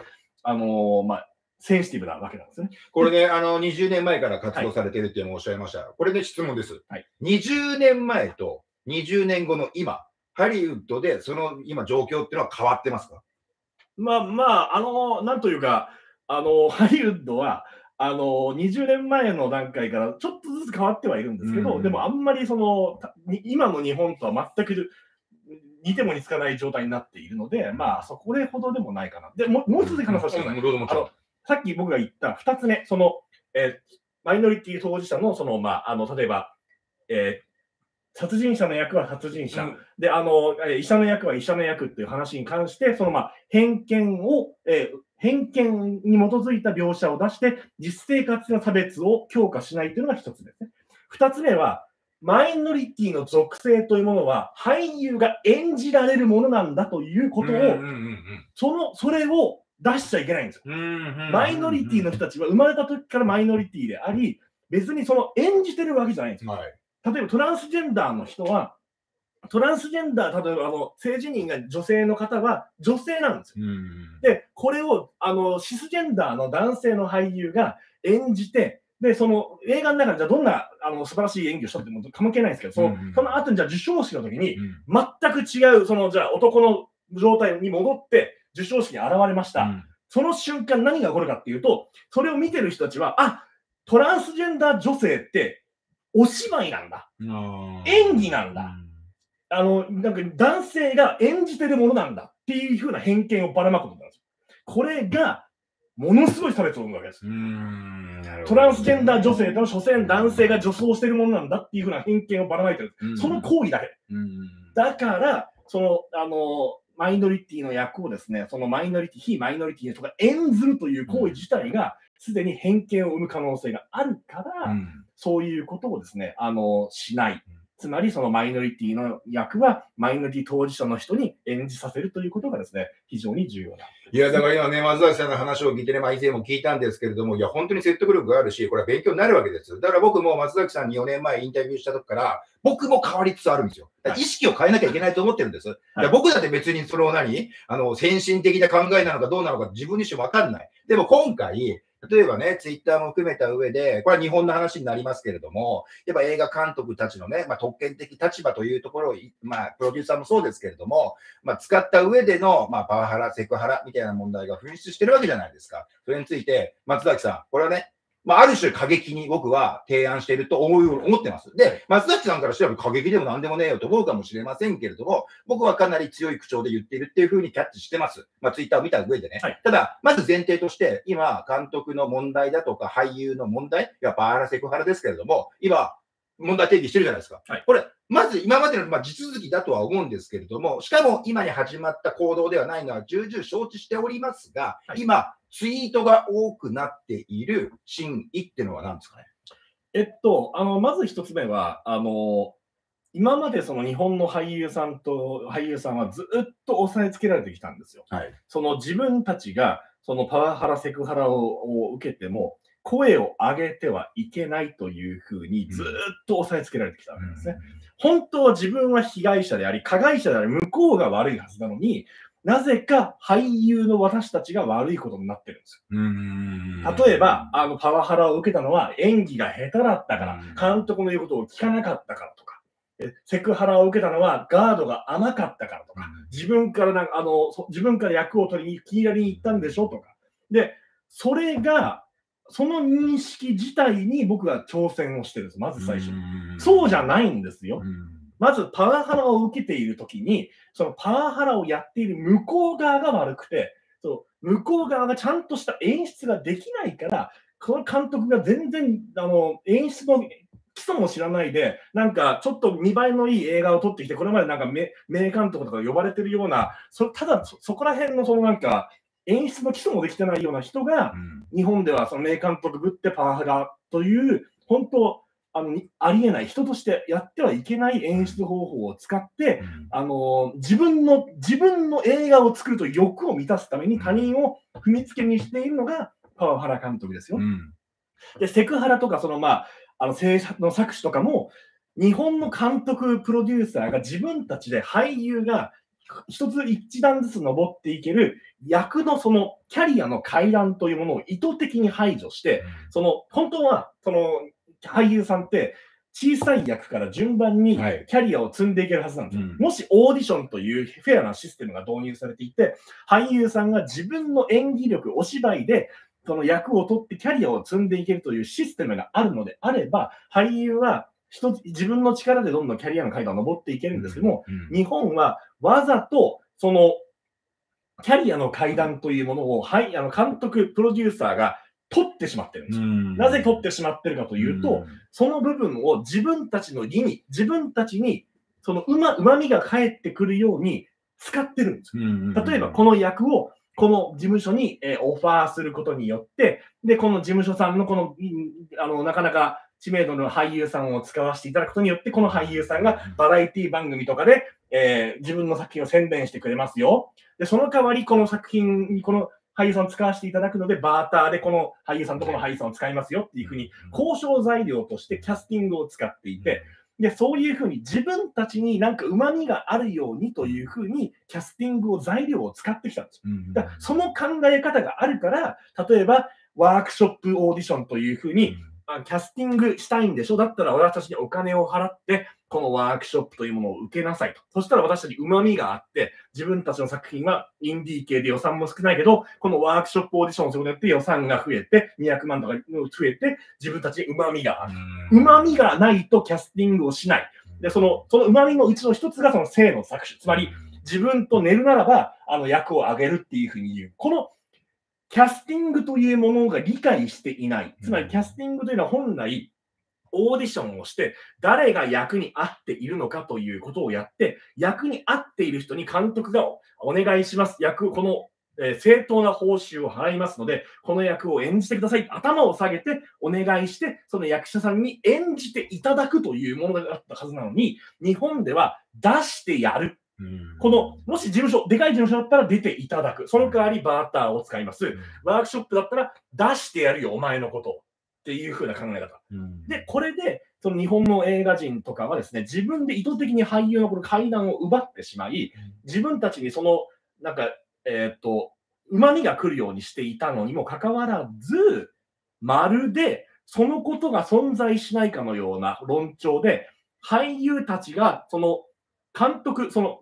あのまあ、センシティブなわけなんですね。これね、あの、20年前から活動されているっていうのをおっしゃいました。はい、これね、質問です。はい、20年前と20年後の今、ハリウッドでその今状況っていうのは変わってますか？まあまあ、あの、なんというか、あの、ハリウッドは、あの、20年前の段階からちょっとずつ変わってはいるんですけど、うん、でもあんまりその、今の日本とは全く似ても似つかない状態になっているので、まあ、そこでほどでもないかな。でももう一つ話させてください。さっき僕が言った2つ目、その、えー、マイノリティ当事者の、その、まあ、あの、例えば、えー、殺人者の役は殺人者、うん、で、あの、医者の役は医者の役っていう話に関して、その、まあ、偏見を、えー、偏見に基づいた描写を出して、実生活の差別を強化しないというのが一つですね。二つ目は、マイノリティの属性というものは、俳優が演じられるものなんだということを、その、それを出しちゃいけないんですよ。マイノリティの人たちは生まれた時からマイノリティであり、別にその演じてるわけじゃないんですよ。はい、例えばトランスジェンダーの人は、トランスジェンダー、例えばあの性自認が女性の方は女性なんですよ。で、これをあのシスジェンダーの男性の俳優が演じて、で、その映画の中でじゃどんなあの素晴らしい演技をしたっても関係ないんですけど、その,、その後にじゃ授賞式の時に、全く違う、そのじゃあ男の状態に戻って、授賞式に現れました。うん、その瞬間何が起こるかっていうと、それを見てる人たちは、あトランスジェンダー女性ってお芝居なんだ。演技なんだ。あの、なんか男性が演じてるものなんだっていうふうな偏見をばらまくことなんですよ。これが、ものすごい差別を生むわけです。トランスジェンダー女性と所詮男性が女装してるものなんだっていうふうな偏見をばらまいてる。その行為だけ。だから、その、あの、マイノリティの役をですね、そのマイノリティ、非マイノリティの人が演ずるという行為自体が、すでに偏見を生む可能性があるから、うん、そういうことをですね、あの、しない。つまり、そのマイノリティの役は、マイノリティ当事者の人に演じさせるということがですね、非常に重要だ。いや、だから今ね、松崎さんの話を聞いてね、まあ、以前も聞いたんですけれども、いや、本当に説得力があるし、これは勉強になるわけです。だから僕も松崎さんに4年前インタビューした時から、僕も変わりつつあるんですよ。意識を変えなきゃいけないと思ってるんです。はい、僕だって別にそれを何？あの、先進的な考えなのかどうなのか自分自身わかんない。でも今回、例えばね、ツイッターも含めた上で、これは日本の話になりますけれども、やっぱ映画監督たちのね、まあ、特権的立場というところを、まあ、プロデューサーもそうですけれども、まあ、使った上での、まあ、パワハラ、セクハラみたいな問題が噴出してるわけじゃないですか。それについて、松崎さん、これはね、まあ、ある種過激に僕は提案していると思う思ってます。で、松崎さんからしたら過激でも何でもねえよと思うかもしれませんけれども、僕はかなり強い口調で言っているっていうふうにキャッチしてます。まあ、ツイッターを見た上でね。はい、ただ、まず前提として、今、監督の問題だとか俳優の問題、いや、パーラセクハラですけれども、今、問題定義してるじゃないですか。はい、これ、まず今までの、まあ、地続きだとは思うんですけれども、しかも今に始まった行動ではないのは重々承知しておりますが、はい、今、ツイートが多くなっている真意っていうのは何ですかね？えっと、あの、まず一つ目は、あの、今までその日本の俳優さんと俳優さんはずっと押さえつけられてきたんですよ。はい、その自分たちがそのパワハラ、セクハラを受けても、声を上げてはいけないというふうにずっと押さえつけられてきたわけですね。本当は自分は被害者であり、加害者であり、向こうが悪いはずなのに、なぜか俳優の私たちが悪いことになってるんですよ。例えば、あの、パワハラを受けたのは演技が下手だったから、監督の言うことを聞かなかったからとか、セクハラを受けたのはガードが甘かったからとか、自分からなんか、あの、自分から役を取りに気に入りに行ったんでしょとか。で、それが、その認識自体に僕は挑戦をしてるんです、まず最初そうじゃないんですよ。うんまずパワハラを受けているときに、そのパワハラをやっている向こう側が悪くて、そう向こう側がちゃんとした演出ができないから、この監督が全然あの演出の基礎も知らないで、なんかちょっと見栄えのいい映画を撮ってきて、これまでなんか名名監督とか呼ばれてるような、そただそそこら辺のそのなんか演出の基礎もできてないような人が、日本ではその名監督ぶってパワハラという、本当、あのにありえない、人としてやってはいけない演出方法を使って、あの自分の自分の映画を作るという欲を満たすために他人を踏みつけにしているのがパワハラ監督ですよ。うん。で、セクハラとか、そのまあ、あの制作の作詞とかも、日本の監督、プロデューサーが自分たちで俳優が一つ一段ずつ登っていける役のそのキャリアの階段というものを意図的に排除して、その本当はその俳優さんって小さい役から順番にはい。キャリアを積んでいけるはずなんですよ。うん。もしオーディションというフェアなシステムが導入されていて、俳優さんが自分の演技力、お芝居でその役を取ってキャリアを積んでいけるというシステムがあるのであれば、俳優は一つ自分の力でどんどんキャリアの階段を登っていけるんですけども、うん。日本はわざとそのキャリアの階段というものを、はい、あの監督、プロデューサーが取ってしまってるんですよ。なぜ取ってしまってるかというと、その部分を自分たちの利に、自分たちにそのうま旨味が返ってくるように使ってるんですよ。例えば、この役をこの事務所に、えーオファーすることによって、で、この事務所さんのこの、うんあの、なかなか知名度の俳優さんを使わせていただくことによって、この俳優さんがバラエティ番組とかで、えー自分の作品を宣伝してくれますよ。で、その代わり、この作品にこの俳優さんを使わせていただくので、バーターでこの俳優さんとこの俳優さんを使いますよっていうふうに、交渉材料としてキャスティングを使っていて、で、そういうふうに自分たちになんか旨味があるようにというふうに、キャスティングを材料を使ってきたんですよ。だからその考え方があるから、例えばワークショップオーディションというふうに、あキャスティングしたいんでしょ？だったら私たちにお金を払って、このワークショップというものを受けなさいと。そしたら私たちに旨味があって、自分たちの作品はインディー系で予算も少ないけど、このワークショップオーディションをすることによって予算が増えて、200万とか増えて、自分たちに旨味がある。旨味がないとキャスティングをしない。で、その、その旨味のうちの一つがその性の搾取。つまり、自分と寝るならば、あの役を上げるっていうふうに言う。このキャスティングというものが理解していない。つまり、キャスティングというのは本来、オーディションをして、誰が役に合っているのかということをやって、役に合っている人に監督がお願いします。役、この、えー正当な報酬を払いますので、この役を演じてください。頭を下げてお願いして、その役者さんに演じていただくというものがあったはずなのに、日本では出してやる。この、もし事務所、でかい事務所だったら出ていただく。その代わりバーターを使います。ワークショップだったら出してやるよ、お前のことを。っていう風な考え方。で、これで、その日本の映画人とかはですね、自分で意図的に俳優のこの階段を奪ってしまい、自分たちにその、なんか、えーっと、旨味が来るようにしていたのにもかかわらず、まるでそのことが存在しないかのような論調で、俳優たちが、その、監督、その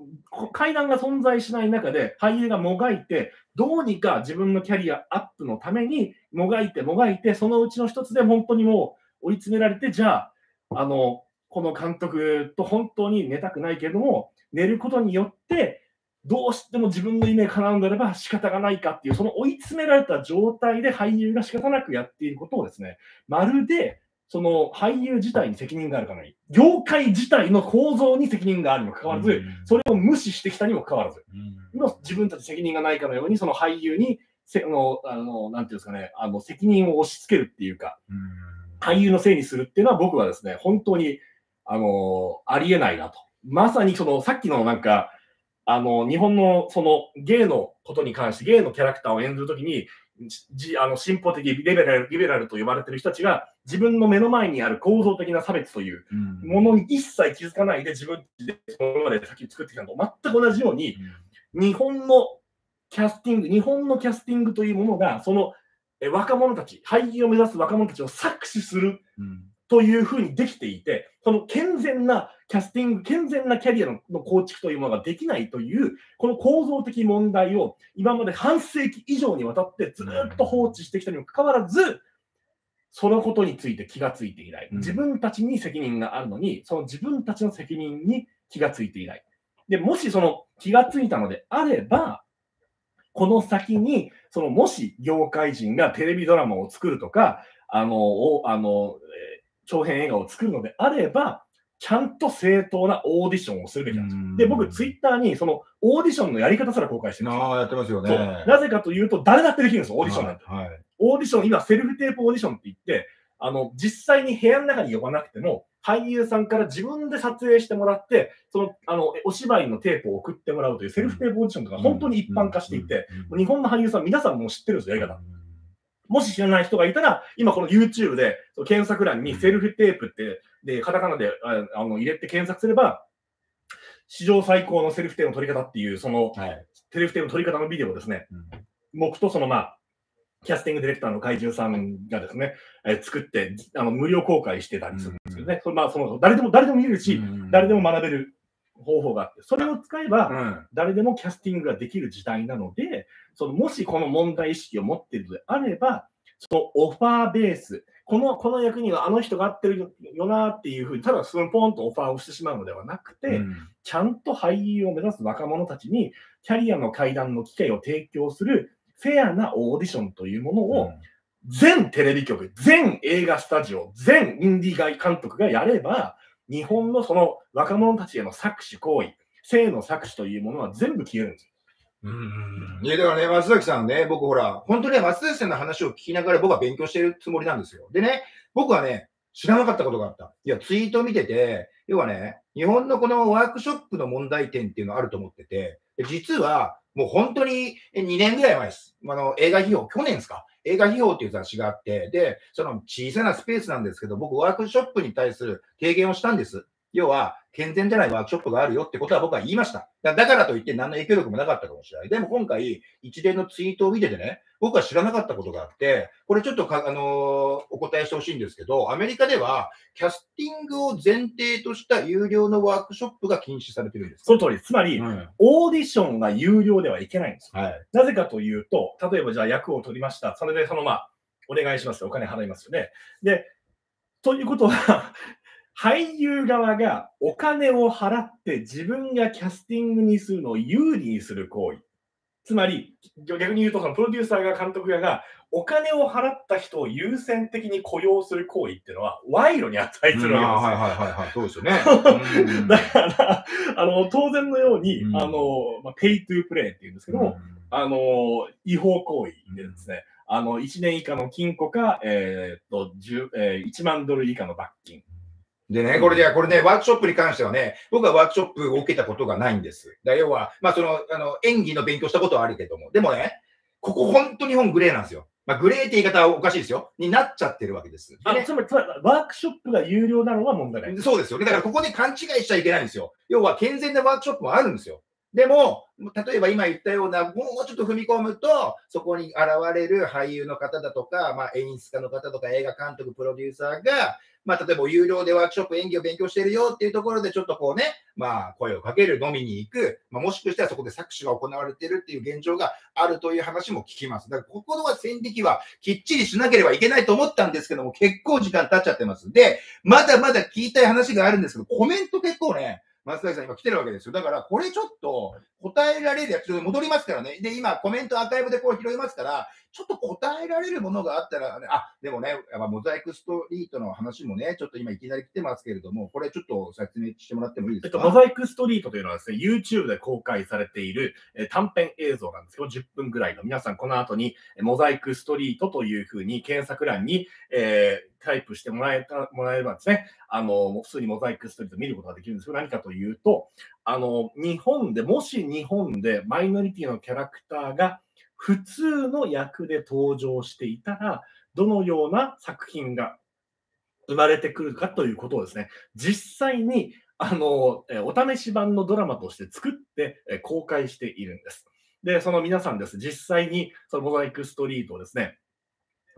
階段が存在しない中で俳優がもがいて、どうにか自分のキャリアアップのためにもがいてもがいて、そのうちの一つで本当にもう追い詰められて、じゃあ、あの、この監督と本当に寝たくないけれども、寝ることによって、どうしても自分の夢叶うんであれば仕方がないかっていう、その追い詰められた状態で俳優が仕方なくやっていることをですね、まるでその俳優自体に責任があるかない、業界自体の構造に責任があるにもかかわらず、それを無視してきたにもかかわらず、の自分たち責任がないかのように、その俳優にせあのあのなんていうんですかね、あの責任を押し付けるっていうか、俳優のせいにするっていうのは僕はですね、本当にあのありえないなと。まさにそのさっきのなんか、あの日本のそのゲイのことに関して、ゲイのキャラクターを演ずるときに、じあの進歩的リベラルリベラルと呼ばれている人たちが自分の目の前にある構造的な差別というものに一切気づかないで自分でそのまで先作ってきたのと全く同じように、日本のキャスティング、日本のキャスティングというものが、そのえ若者たち、俳優を目指す若者たちを搾取するというふうにできていて、その健全なキャスティング、健全なキャリアのの構築というものができないという、この構造的問題を今まで半世紀以上にわたってずっと放置してきたにもかかわらず、そのことについて気がついていない。うん自分たちに責任があるのに、その自分たちの責任に気がついていない。で、もしその気がついたのであれば、この先に、そのもし業界人がテレビドラマを作るとか、あの、おあの、えー長編映画を作るのであれば、ちゃんと正当なオーディションをするべきなんですよ。で、僕、ツイッターにそのオーディションのやり方すら公開してるんですよああ、やってますよね。なぜかというと、誰だってできるんですよ、オーディションなんて。はい。はいオーディション、今、セルフテープオーディションって言って、あの、実際に部屋の中に呼ばなくても、俳優さんから自分で撮影してもらって、その、あの、お芝居のテープを送ってもらうというセルフテープオーディションとか本当に一般化していて、、うん日本の俳優さん皆さんもう知ってるんですよ、やり方。もし知らない人がいたら、今この YouTube で検索欄にセルフテープって、で、カタカナでああの入れて検索すれば、史上最高のセルフテープの撮り方っていう、そのはい。セルフテープの撮り方のビデオをですね、うん。僕とそのまあ、キャスティングディレクターの怪獣さんがですね、えー作ってあの無料公開してたりするんですけどね、それまあその誰でも誰でも見れるし、誰でも学べる方法があって、それを使えば、うん。誰でもキャスティングができる時代なので、そのもしこの問題意識を持っているのであれば、そのオファーベース、このこの役にはあの人が合ってるよよなっていうふうに、ただそのポンとオファーをしてしまうのではなくて、うんちゃんと俳優を目指す若者たちに、キャリアの階段の機会を提供するフェアなオーディションというものを、全テレビ局、全映画スタジオ、全インディー外監督がやれば、日本のその若者たちへの搾取行為、性の搾取というものは全部消えるんですよ。うんいや、だからね、松崎さんね、僕ほら、本当ね、松崎さんの話を聞きながら僕は勉強してるつもりなんですよ。でね、僕はね、知らなかったことがあった。いや、ツイート見てて、要はね、日本のこのワークショップの問題点っていうのあると思ってて、実はもう本当に2年ぐらい前です。あの、映画費用、去年ですか映画費用っていう雑誌があって、で、その小さなスペースなんですけど、僕ワークショップに対する提言をしたんです。要は、健全じゃないワークショップがあるよってことは僕は言いました。だだからといって何の影響力もなかったかもしれない。でも今回、一連のツイートを見ててね、僕は知らなかったことがあって、これちょっとか、あのーお答えしてほしいんですけど、アメリカでは、キャスティングを前提とした有料のワークショップが禁止されてるんですその通り。つまり、はい。オーディションが有料ではいけないんですよ。はい。なぜかというと、例えばじゃあ役を取りました。それでそのまあ、お願いします。お金払いますよね。で、ということは、俳優側がお金を払って自分がキャスティングにするのを有利にする行為。つまり、逆に言うと、そのプロデューサーが監督側がお金を払った人を優先的に雇用する行為っていうのは賄賂に値するわけですよ。はいはいはいはい。そうですよね。うんだから、あの、当然のように、うんあの、まあ、 pay to play っていうんですけども、あの、違法行為でですね、あの、1年以下の禁錮か、えーっと、10えー1万ドル以下の罰金。でね、これで、これね、ワークショップに関してはね、僕はワークショップを受けたことがないんです。だ要は、まあ、その、あの、演技の勉強したことはあるけども、でもね、ここ本当日本グレーなんですよ。まあ、グレーって言い方はおかしいですよ。になっちゃってるわけです。あつまり、つまりワークショップが有料なのは問題ない。そうですよね。だからここで勘違いしちゃいけないんですよ。要は健全なワークショップもあるんですよ。でも、例えば今言ったような、もうちょっと踏み込むと、そこに現れる俳優の方だとか、まあ、演出家の方とか、映画監督、プロデューサーが、まあ、例えば有料でワークショップ、演技を勉強してるよっていうところで、ちょっとこうね、まあ、声をかける、飲みに行く、まあ、もしかしたらそこで搾取が行われてるっていう現状があるという話も聞きます。だから、ここの線引きはきっちりしなければいけないと思ったんですけども、結構時間経っちゃってます。で、まだまだ聞きたい話があるんですけど、コメント結構ね、松崎さん今来てるわけですよ。だから、これちょっと答えられるやつ、戻りますからね。で、今コメントアーカイブでこう拾いますから、ちょっと答えられるものがあったら、ね、あ、でもね、やっぱモザイクストリートの話もね、ちょっと今いきなり来てますけれども、これちょっと説明してもらってもいいですか？えっと、モザイクストリートというのはですね、YouTube で公開されている、えー短編映像なんですけど、10分ぐらいの。皆さん、この後に、えモザイクストリートというふうに検索欄に、えータイプしてもらえた、もらえればですね、あの、普通にモザイクストリート見ることができるんですけど、何かというと、あの、日本で、もし日本でマイノリティのキャラクターが普通の役で登場していたら、どのような作品が生まれてくるかということをですね、実際にあの、えーお試し版のドラマとして作って、えー公開しているんです。で、その皆さんです。実際にそのモザイクストリートをですね、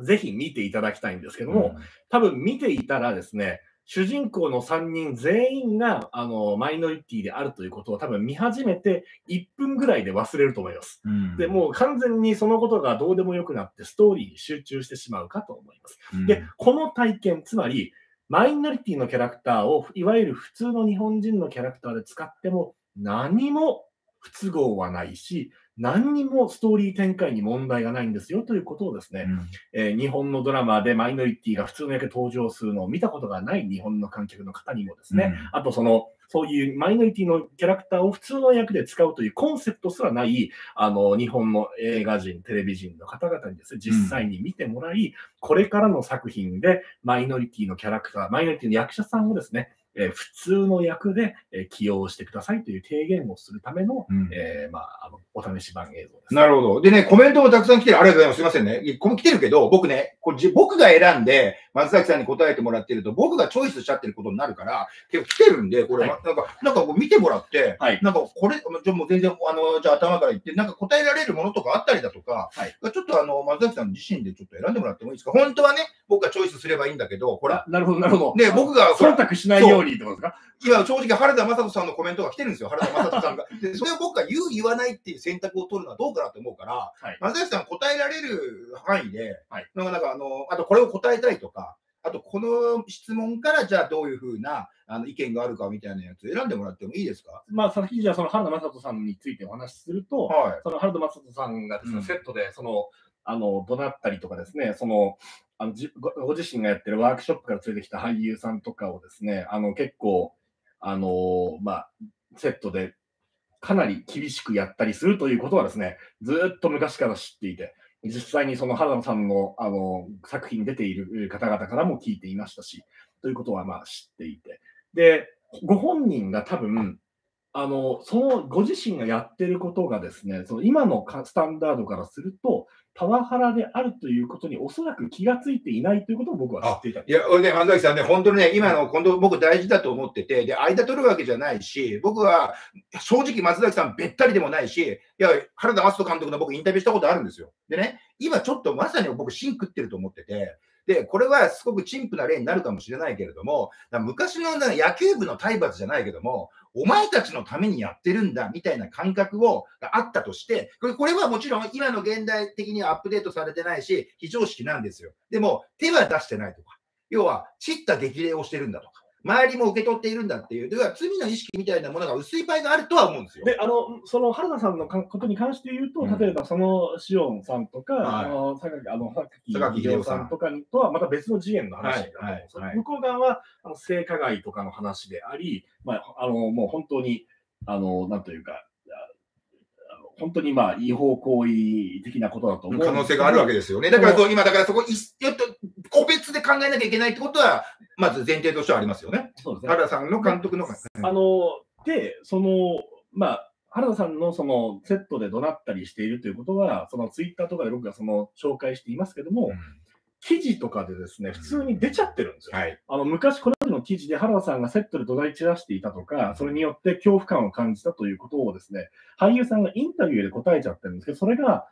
ぜひ見ていただきたいんですけども、多分見ていたらですね、主人公の3人全員があのマイノリティであるということを多分見始めて1分ぐらいで忘れると思います。で、もう完全にそのことがどうでもよくなってストーリーに集中してしまうかと思います。うん、で、この体験、つまり、マイノリティのキャラクターを、いわゆる普通の日本人のキャラクターで使っても、何も不都合はないし、何にもストーリー展開に問題がないんですよということをですね、うん。えー日本のドラマでマイノリティが普通の役で登場するのを見たことがない日本の観客の方にもですね、あとその、そういうマイノリティのキャラクターを普通の役で使うというコンセプトすらない、あの、日本の映画人、テレビ人の方々にですね、実際に見てもらい、これからの作品でマイノリティのキャラクター、マイノリティの役者さんをですね、えー普通の役で、えー起用してくださいという提言をするための、うんえーまあ、あの、お試し版映像です。なるほど。でね、コメントもたくさん来てる。ありがとうございます。すいませんね。いこ来てるけど、僕ね、これじ僕が選んで、松崎さんに答えてもらってると、僕がチョイスしちゃってることになるから、結構来てるんで、これ、はいなんか、なんかこう見てもらって、はいなんかこれ、じゃあもう全然、あの、じゃあ頭から言って、なんか答えられるものとかあったりだとか、はいちょっとあの、松崎さん自身でちょっと選んでもらってもいいですか？本当はね、僕がチョイスすればいいんだけど、ほら、なるほど、なるほど。で、僕が、忖度しないようにってことですか？今、正直、原田雅人さんのコメントが来てるんですよ、原田雅人さんが。で、それを僕が言う、言わないっていう選択を取るのはどうかなと思うから、はい。松崎さん答えられる範囲で、はい。なんか、なんか、あの、あとこれを答えたいとか、あとこの質問から、じゃあどういうふうなあの意見があるかみたいなやつ選んでもらってもいいですか？まあ、先にじゃあ、その原田雅人さんについてお話しすると、はい。その原田雅人さんがですね、うん。セットで、その、あの、怒鳴ったりとかですね、その、あのごご自身がやってるワークショップから連れてきた俳優さんとかをですね、あの、結構、あの、まあ、セットでかなり厳しくやったりするということはですね、ずっと昔から知っていて、実際にその原田さんのあの作品に出ている方々からも聞いていましたし、ということはまあ知っていて。で、ご本人が多分、あの、そのご自身がやってることがですね、その今のスタンダードからすると、パワハラであるということにおそらく気がついていないということを僕は知っていた。いや、俺ね、松崎さんね、本当にね、今の、本当僕大事だと思ってて、で、間取るわけじゃないし、僕は、正直松崎さんべったりでもないし、いや、原田雅人監督の僕インタビューしたことあるんですよ。でね、今ちょっとまさに僕芯食ってると思ってて、で、これはすごく陳腐な例になるかもしれないけれども、昔の野球部の体罰じゃないけども、お前たちのためにやってるんだみたいな感覚をがあったとして、これこれはもちろん今の現代的にはアップデートされてないし、非常識なんですよ。でも、手は出してないとか、要は、散った激励をしてるんだとか、周りも受け取っているんだっていう、では罪の意識みたいなものが薄い場合があるとは思うんですよ。で、あの、その原田さんのかことに関して言うと、うん。例えばそのしおんさんとか、はい。あの、榊、あの、榊榊秀夫さんとかにとはまた別の次元の話だと思うんですよ。はいはいはい。向こう側は、あの、性加害とかの話であり、まあ、あの、もう本当に、あの、なんというか、ああの本当にまあ、違法行為的なことだと思う可能性があるわけですよね。だからそう今、だからそこ、いちょっと個別で考えなきゃいけないってことは、まず前提としてはありますよね。そうですね。原田さんの監督の。あの、で、その、まあ、原田さんのそのセットで怒鳴ったりしているということは、そのツイッターとかで僕がその紹介していますけども、記事とかでですね、普通に出ちゃってるんですよ。はい。あの昔、これまでの記事で原田さんがセットで怒鳴り散らしていたとか、それによって恐怖感を感じたということをですね、俳優さんがインタビューで答えちゃってるんですけど、それが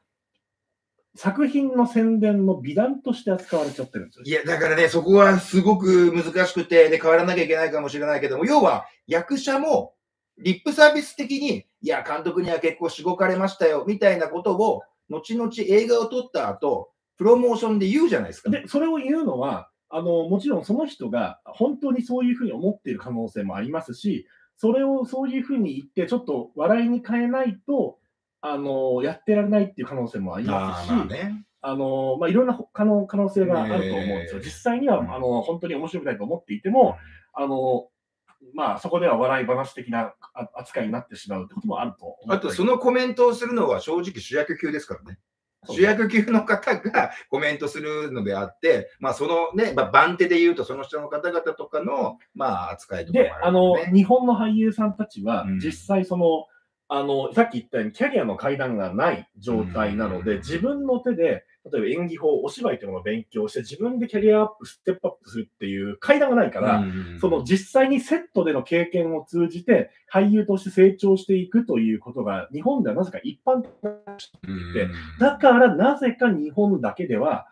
作品の宣伝の美談として扱われちゃってるんですよ。いや、だからね、そこはすごく難しくて、で、変わらなきゃいけないかもしれないけども、要は、役者も、リップサービス的に、いや、監督には結構しごかれましたよ、みたいなことを、後々映画を撮った後、プロモーションで言うじゃないですか。で、それを言うのは、あの、もちろんその人が本当にそういうふうに思っている可能性もありますし、それをそういうふうに言って、ちょっと笑いに変えないと、あの、やってられないっていう可能性もありますし、まあね。あの、まあ、いろんな可能可能性があると思うんですよ。実際には、うんあの、本当に面白くないと思っていても、あの、まあ、そこでは笑い話的なあ扱いになってしまうってこともあると思あと、そのコメントをするのは正直主役級ですからね。主役級の方がコメントするのであって、まあ、そのね、まあ、番手で言うと、その人の方々とかの、まあ、扱いとかもで、ああるのよ、ね。日本の俳優さんたちはうん、実際その、あの、さっき言ったようにキャリアの階段がない状態なので、うん自分の手で、例えば演技法、お芝居というものを勉強して、自分でキャリアアップ、ステップアップするっていう階段がないから、うんその実際にセットでの経験を通じて、俳優として成長していくということが、日本ではなぜか一般的なうんでだからなぜか日本だけでは、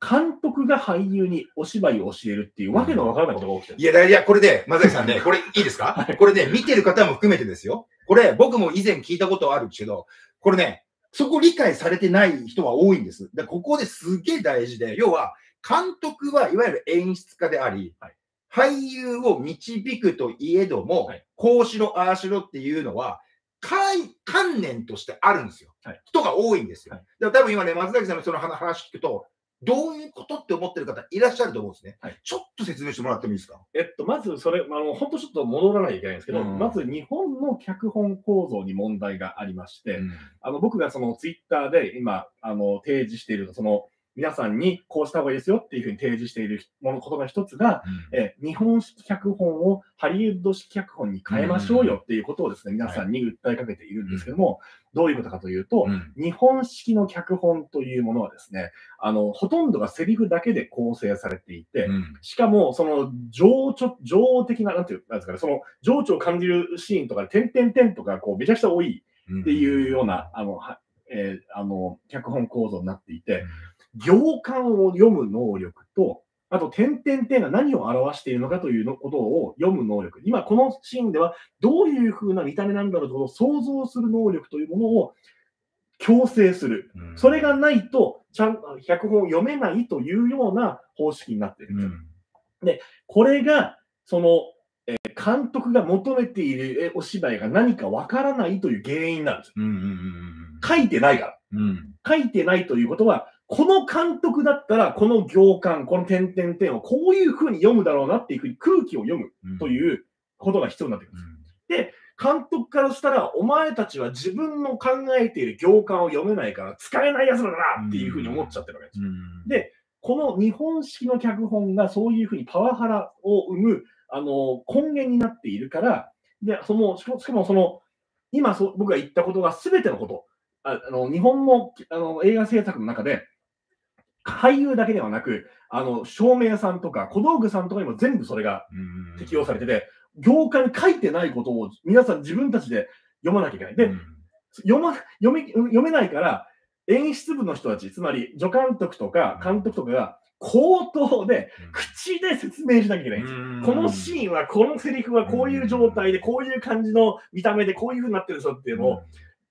監督が俳優にお芝居を教えるっていうわけのわからないことが起きてる。いや、だいや、これで、松崎さんね、これいいですか？これね、見てる方も含めてですよ。これ、僕も以前聞いたことあるけど、これね、そこ理解されてない人は多いんです。でここですげえ大事で、要は、監督はいわゆる演出家であり、はい俳優を導くといえども、はいこうしろ、ああしろっていうのは、観観念としてあるんですよ。はい人が多いんですよ。はいだから多分今ね、松崎さんのその話話聞くと、どういうことって思ってる方いらっしゃると思うんですね。はい。ちょっと説明してもらってもいいですか？えっと、まずそれ、あの本当ちょっと戻らないといけないんですけど、うん。まず日本の脚本構造に問題がありまして、うん。あの僕がそのツイッターで今あの提示しているその皆さんにこうした方がいいですよっていうふうに提示しているものことの一つが、え日本式脚本をハリウッド式脚本に変えましょうよっていうことをですね、皆さんに訴えかけているんですけども、どういうことかというと、うん。日本式の脚本というものはですね、あのほとんどがセリフだけで構成されていて、うん。しかも、その情緒、情的な、なんていう、なんですかね、その情緒を感じるシーンとかで、点々点とか、こう、めちゃくちゃ多いっていうような、あの、はえーあの、脚本構造になっていて、行間を読む能力と、あと、点々点が何を表しているのかというのことを読む能力。今、このシーンでは、どういう風な見た目なんだろうと想像する能力というものを強制する。うんそれがないと、ちゃん脚本を読めないというような方式になっている。うんこれが、その、えー監督が求めているえお芝居が何かわからないという原因なんです書いてないから。うんうん書いてないということは、この監督だったら、この行間、この点々点をこういうふうに読むだろうなっていうふうに空気を読むうん。ということが必要になってくるんです。監督からしたら、お前たちは自分の考えている行間を読めないから使えない奴らだなっていうふうに思っちゃってるわけです。でこの日本式の脚本がそういうふうにパワハラを生むあの根源になっているから、でそのしかもその今そ僕が言ったことが全てのこと、ああの日本のあの映画制作の中で、俳優だけではなく、あの照明さんとか小道具さんとかにも全部それがうん適用されてて、行間に書いてないことを皆さん自分たちで読まなきゃいけない。で、うん読ま読め読めないから、演出部の人たち、つまり助監督とか監督とかが口頭で、口で説明しなきゃいけないんですよ。うんこのシーンは、このセリフはこういう状態で、こういう感じの見た目で、こういう風になってるぞっていうのを、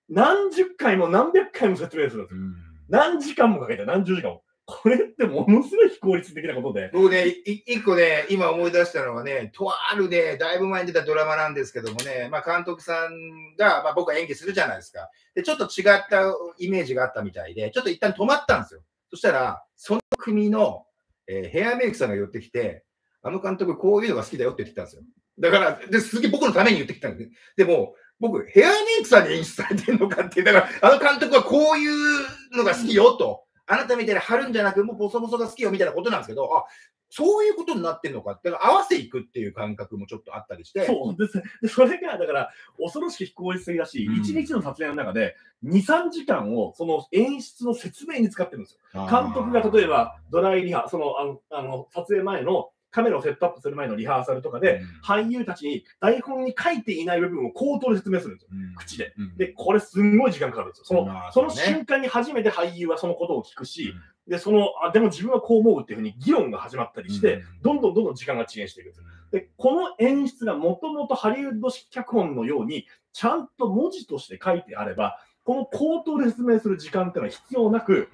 何十回も何百回も説明するんですよ。うん何時間もかけて、何十時間も。これってものすごい非効率的なことで。僕ね、一個ね、今思い出したのはね、とあるね、だいぶ前に出たドラマなんですけどもね、まあ、監督さんが、まあ、僕は演技するじゃないですか。で、ちょっと違ったイメージがあったみたいで、ちょっと一旦止まったんですよ。そしたら、その組の、えーヘアメイクさんが寄ってきて、あの監督こういうのが好きだよって言ってきたんですよ。だから、ですげ僕のために言ってきたんです。でも、僕、ヘアメイクさんに演出されてるのかって、だから、あの監督はこういうのが好きよと。あなたみたいに貼るんじゃなく、もうボソボソが好きよみたいなことなんですけど、あ、そういうことになってんのかって、だから合わせていくっていう感覚もちょっとあったりして。そうです。でそれが、だから、恐ろしく非効率的だし、うん一日の撮影の中で、2、3時間を、その演出の説明に使ってるんですよ。監督が例えば、ドライリハ、その、あの、あの撮影前の、カメラをセットアップする前のリハーサルとかで、俳優たちに台本に書いていない部分を口頭で説明するんですよ。口で。で、これすんごい時間かかるんですよ。その、まあその瞬間に初めて俳優はそのことを聞くし、で、その、あ、でも自分はこう思うっていうふうに議論が始まったりして、どんどんどんどん時間が遅延していくんですよ。で、この演出がもともとハリウッド式脚本のように、ちゃんと文字として書いてあれば、この口頭で説明する時間っていうのは必要なく、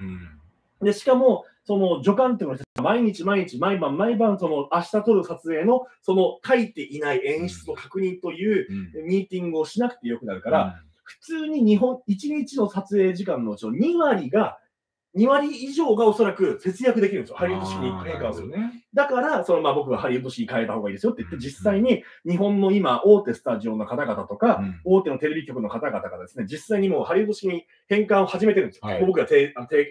で、しかも、その助監督の人が毎日毎日、毎晩毎晩、その明日撮る撮影の、その書いていない演出の確認というミーティングをしなくてよくなるから、普通に日本、1日の撮影時間のうちの2割が、2割以上がおそらく節約できるんですよ。ハリウッド式に変換する。ね。だから、そのまあ僕はハリウッド式に変えた方がいいですよって言って、実際に日本の今、大手スタジオの方々とか、うん大手のテレビ局の方々がですね、実際にもうハリウッド式に変換を始めてるんですよ。僕が提あの提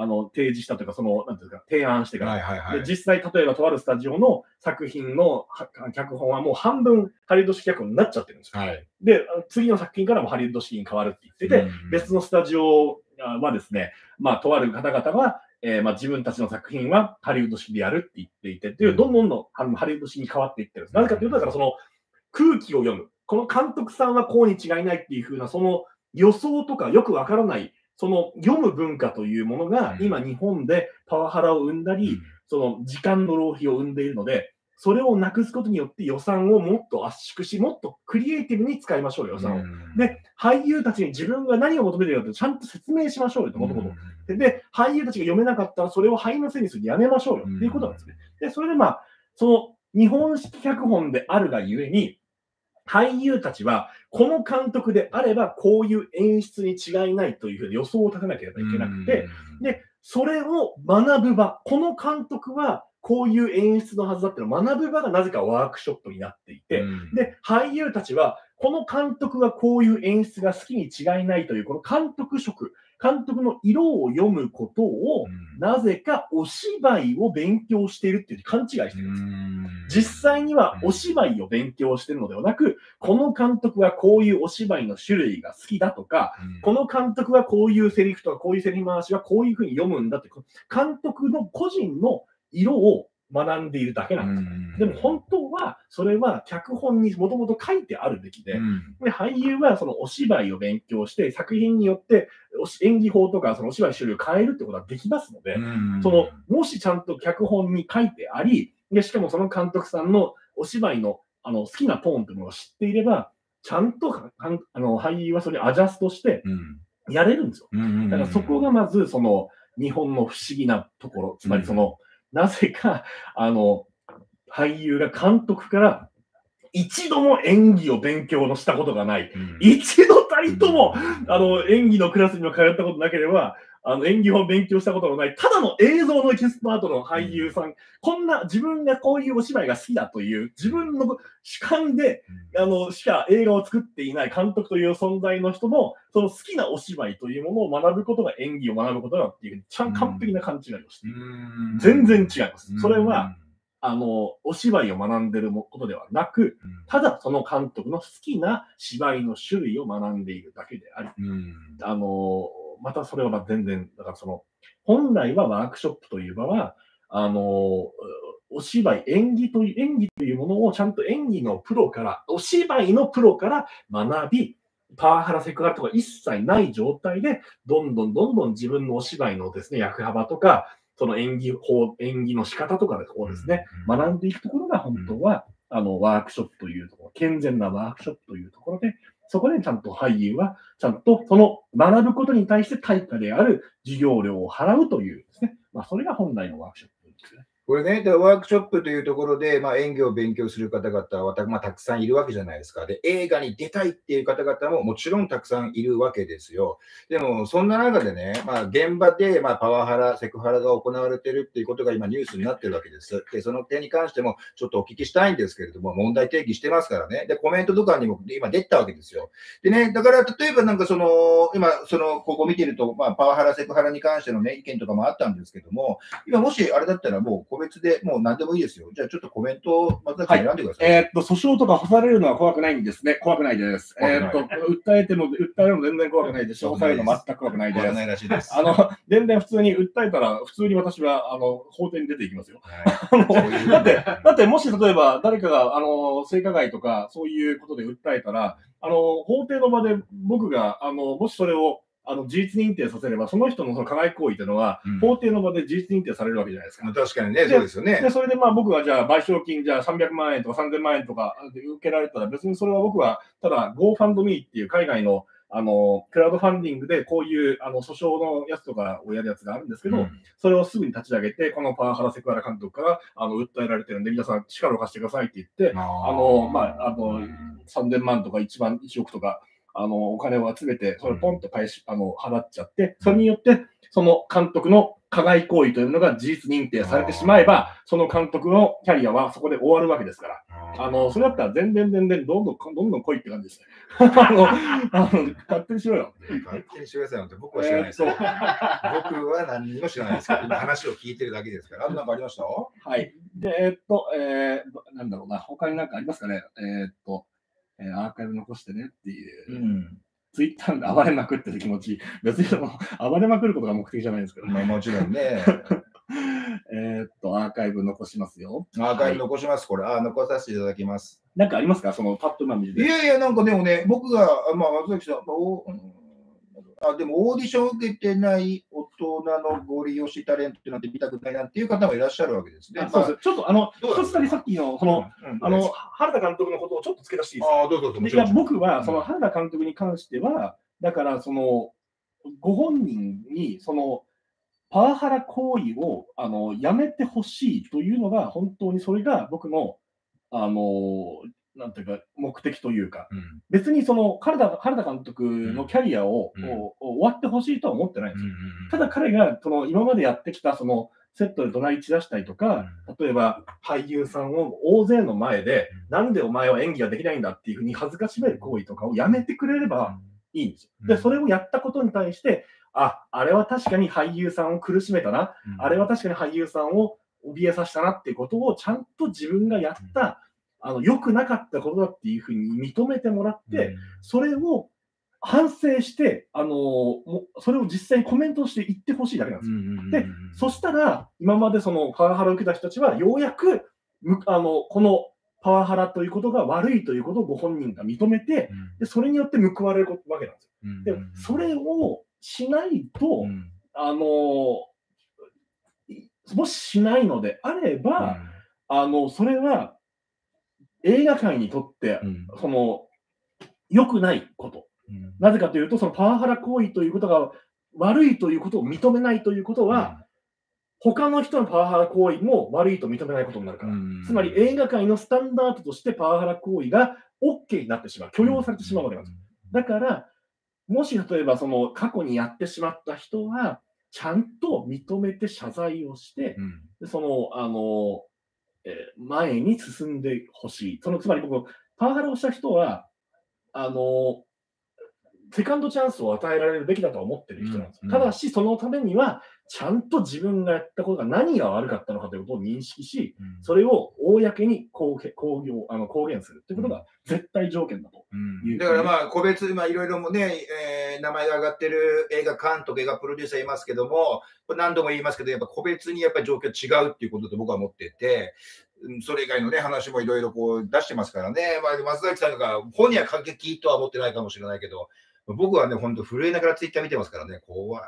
あの提示したというか、その、なんていうか、提案してから。はいはいはいで。実際、例えばとあるスタジオの作品のは脚本はもう半分ハリウッド式脚本になっちゃってるんですよ。はい。で、次の作品からもハリウッド式に変わるって言ってて、うん別のスタジオはですね、まあ、とある方々は、えーまあ、自分たちの作品はハリウッド式でやるって言っていて、っていううんどんどんどんハリウッド式に変わっていってるんです。なぜかというと、だからその空気を読む。この監督さんはこうに違いないっていう風な、その予想とかよくわからない、その読む文化というものがうん今日本でパワハラを生んだり、その時間の浪費を生んでいるので、それをなくすことによって予算をもっと圧縮し、もっとクリエイティブに使いましょうよ、予算を。で、俳優たちに自分が何を求めているかってちゃんと説明しましょうよと、もともと。でで、俳優たちが読めなかったら、それを俳のせいにするのやめましょうよっていうことなんですね。で、それでまあ、その日本式脚本であるがゆえに、俳優たちは、この監督であれば、こういう演出に違いないというふうに予想を立てなければいけなくて、、で、それを学ぶ場、この監督はこういう演出のはずだってのを学ぶ場がなぜかワークショップになっていて、で、俳優たちは、この監督はこういう演出が好きに違いないという、この監督色、監督の色を読むことを、なぜかお芝居を勉強しているっていう勘違いしてるんです。実際にはお芝居を勉強しているのではなく、この監督はこういうお芝居の種類が好きだとか、この監督はこういうセリフとかこういうセリフ回しはこういうふうに読むんだって、監督の個人の色を学んでいるだけなんです。でも本当は、それは脚本にもともと書いてあるべきで、で俳優はそのお芝居を勉強して、作品によって演技法とかそのお芝居の種類を変えるってことはできますので、そのもしちゃんと脚本に書いてあり、でしかもその監督さんのお芝居のあの好きなトーンというものを知っていれば、ちゃんとかかんあの俳優はそれをアジャストしてやれるんですよ。だからそこがまずその日本の不思議なところ、つまりその、なぜかあの俳優が監督から一度も演技を勉強のしたことがない。一度たりとも、あの演技のクラスにも通ったことなければ、あの演技を勉強したことのない、ただの映像のエキスパートの俳優さん、こんな自分がこういうお芝居が好きだという、自分の主観であのしか映画を作っていない監督という存在の人も、その好きなお芝居というものを学ぶことが演技を学ぶことだっていう、ちゃん完璧な勘違いをしている。全然違います。それは、あの、お芝居を学んでることではなく、ただその監督の好きな芝居の種類を学んでいるだけであり、あの、またそれはまあ全然、だからその、本来はワークショップという場は、あの、お芝居、演技という、演技というものをちゃんと演技のプロから、お芝居のプロから学び、パワハラ、セクハラとか一切ない状態で、どんどんどんどん自分のお芝居のですね、役幅とか、その演技法、演技の仕方とかをですね、学んでいくところが本当は、あの、ワークショップというところ、健全なワークショップというところで、そこでちゃんと俳優は、ちゃんとその学ぶことに対して対価である授業料を払うというですね、まあ、それが本来のワークショップ。これね、でワークショップというところで、まあ、演技を勉強する方々はた,、まあ、たくさんいるわけじゃないですか。で、映画に出たいっていう方々ももちろんたくさんいるわけですよ。でも、そんな中でね、まあ、現場で、まあ、パワハラ、セクハラが行われてるっていうことが今ニュースになってるわけです。で、その点に関してもちょっとお聞きしたいんですけれども、問題提起してますからね。で、コメントとかにも今出たわけですよ。でね、だから例えばなんかその、今、その、ここ見てると、まあ、パワハラ、セクハラに関してのね、意見とかもあったんですけども、今もしあれだったらもう個別でもう何でもいいですよ。じゃあちょっとコメントを松崎さん選んでください。えーっと、訴訟とか干されるのは怖くないんですね。怖くないです。えーっと、訴えても、訴えるの全然怖くないですし、干されるの全く怖くないです。怖くないらしいです。あの、全然普通に訴えたら、普通に私は、あの、法廷に出ていきますよ。はいだって、だってもし例えば誰かが、あの、性加害とか、そういうことで訴えたら、あの、法廷の場で僕が、あの、もしそれを、あの、事実認定させれば、その人のその加害行為というのは、うん法廷の場で事実認定されるわけじゃないですか。確かにね、そうですよねで、。それでまあ僕がじゃあ賠償金じゃあ300万円とか3000万円とかで受けられたら別にそれは僕はただ GoFundMe っていう海外のあのクラウドファンディングでこういうあの訴訟のやつとかをやるやつがあるんですけど、うんそれをすぐに立ち上げて、このパワハラセクハラ監督からあの訴えられてるんで、皆さん力を貸してくださいって言って、ああの、まあ、あの、3000万とか1万、1億とか、あの、お金を集めて、それをポンと返し、あの、払っちゃって、それによって、その監督の加害行為というのが事実認定されてしまえば、その監督のキャリアはそこで終わるわけですから。あの、それだったら全然全然どんどんどんどん来いって感じですね。あの、あの勝手にしろよ。勝手にしてくださいよって僕は知らないですよ。えー僕は何にも知らないですけど、今話を聞いてるだけですから。あんかありました？はい。で、えーっと、えー、なんだろうな、他になんかありますかね？えーっと、えーアーカイブ残してねっていう、ん。ツイッターで暴れまくってる気持ち、別にその暴れまくることが目的じゃないんですけど、まあもちろんね。えーっと、アーカイブ残しますよ。アーカイブ残します、これ。あ、残させていただきます。なんかありますか？そのパッと今見て。いやいや、なんかでもね、僕が、あまあ、松崎さん、まああでもオーディションを受けてない大人のゴリ押しタレントなんて見たくないなんていう方もいらっしゃるわけですね。あそうです。ちょっとあの、一つだけさっきの、その、うんあの、原田監督のことをちょっと付け出していいですか？ああ、どうぞどうぞ。僕は、その原田監督に関しては、だから、その、ご本人に、その、パワハラ行為をあのやめてほしいというのが、本当にそれが僕の、あの、なんていうか、目的というか、うん。別にその原田原田監督のキャリアを、うん。終わってほしいとは思ってないんですよ。うんただ彼がその今までやってきたそのセットで怒鳴り散らしたりとか、例えば俳優さんを大勢の前で、なんでお前は演技ができないんだっていうふうに恥ずかしめる行為とかをやめてくれればいいんですよ。で、うん。それをやったことに対して、あ、あれは確かに俳優さんを苦しめたな、うん。あれは確かに俳優さんを怯えさせたなっていうことをちゃんと自分がやった、あの良くなかったことだっていうふうに認めてもらって、それを反省して、あのそれを実際にコメントして言ってほしいだけなんですよ。でそしたら、今までそのパワハラを受けた人たちは、ようやくむあのこのパワハラということが悪いということをご本人が認めて、でそれによって報われるわけなんですよ。で、それをしないと、あのもししないのであれば、あのそれは映画界にとって、その良くないこと。なぜかというと、そのパワハラ行為ということが悪いということを認めないということは、他の人のパワハラ行為も悪いと認めないことになるから。つまり映画界のスタンダードとしてパワハラ行為が OK になってしまう、許容されてしまうわけなんです。よ。だから、もし例えばその過去にやってしまった人は、ちゃんと認めて謝罪をして、でその、あの、えー前に進んでほしい。そのつまり僕、パワハラをした人は、あの、セカンドチャンスを与えられるべきだとは思ってる人なんですよ。うんただし、そのためには、ちゃんと自分がやったことが何が悪かったのかということを認識し、それを公に公言公言あの公言するということが絶対条件だと。いうだからまあ、個別、まあ、いろいろもね、えー名前が挙がってる映画監督、映画プロデューサーいますけども、これ何度も言いますけど、やっぱ個別にやっぱり状況違うっていうことと僕は思ってて、うんそれ以外のね、話もいろいろこう出してますからね、まあ、松崎さんが本には過激とは思ってないかもしれないけど、僕はね、本当震えながらツイッター見てますからね、怖い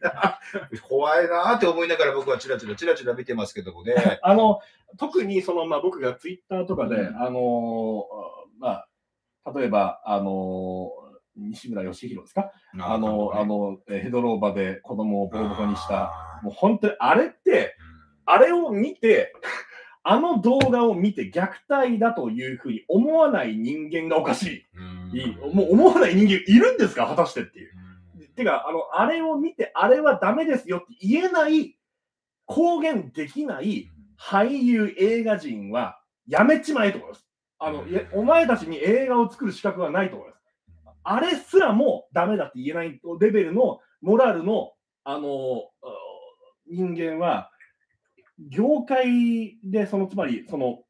な、怖いなって思いながら僕はチラチラチラチラ見てますけどもね。あの特にその、まあ、僕がツイッターとかで、うん。あのまあ、例えば、あの西村義弘ですか、あの、あの、えーヘドローバで子供をボコボコにした、あもう本当にあれって、あれを見て、あの動画を見て虐待だというふうに思わない人間がおかしーい。いいもう思わない人間いるんですか？果たしてっていう。てか、あの、あれを見て、あれはダメですよって言えない、公言できない俳優、映画人はやめちまえと思います。あの、お前たちに映画を作る資格はないと思います。あれすらもダメだって言えないレベルのモラルの、あの、あ人間は、業界で、その、つまり、その、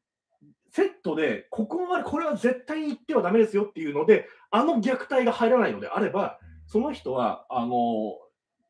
セットで、ここまで、これは絶対に言ってはダメですよっていうので、あの虐待が入らないのであれば、その人は、あの、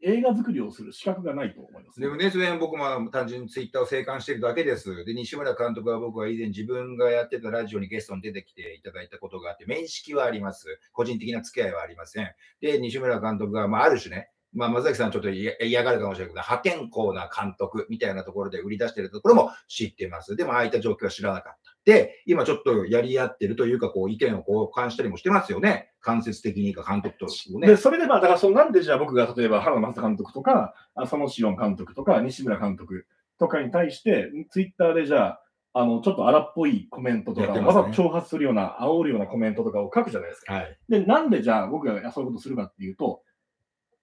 映画作りをする資格がないと思います。でもね、それは僕も単純にツイッターを静観しているだけです。で、西村監督は僕は以前自分がやってたラジオにゲストに出てきていただいたことがあって、面識はあります。個人的な付き合いはありません。で、西村監督が、まあ、ある種ね、まあ、松崎さんはちょっと嫌嫌がるかもしれないけど、破天荒な監督みたいなところで売り出しているところも知ってます。でも、ああいった状況は知らなかった。で、今ちょっとやり合ってるというか、こう、意見を交換したりもしてますよね。間接的にか、監督とね。で、それでまあ、だからその、なんでじゃあ僕が例えば原田正監督とか、あそのシオン監督とか、西村監督とかに対して、ツイッターでじゃあ、あの、ちょっと荒っぽいコメントとか、わざと挑発するような、煽るようなコメントとかを書くじゃないですか。はい。で、なんでじゃあ僕がそういうことするかっていうと、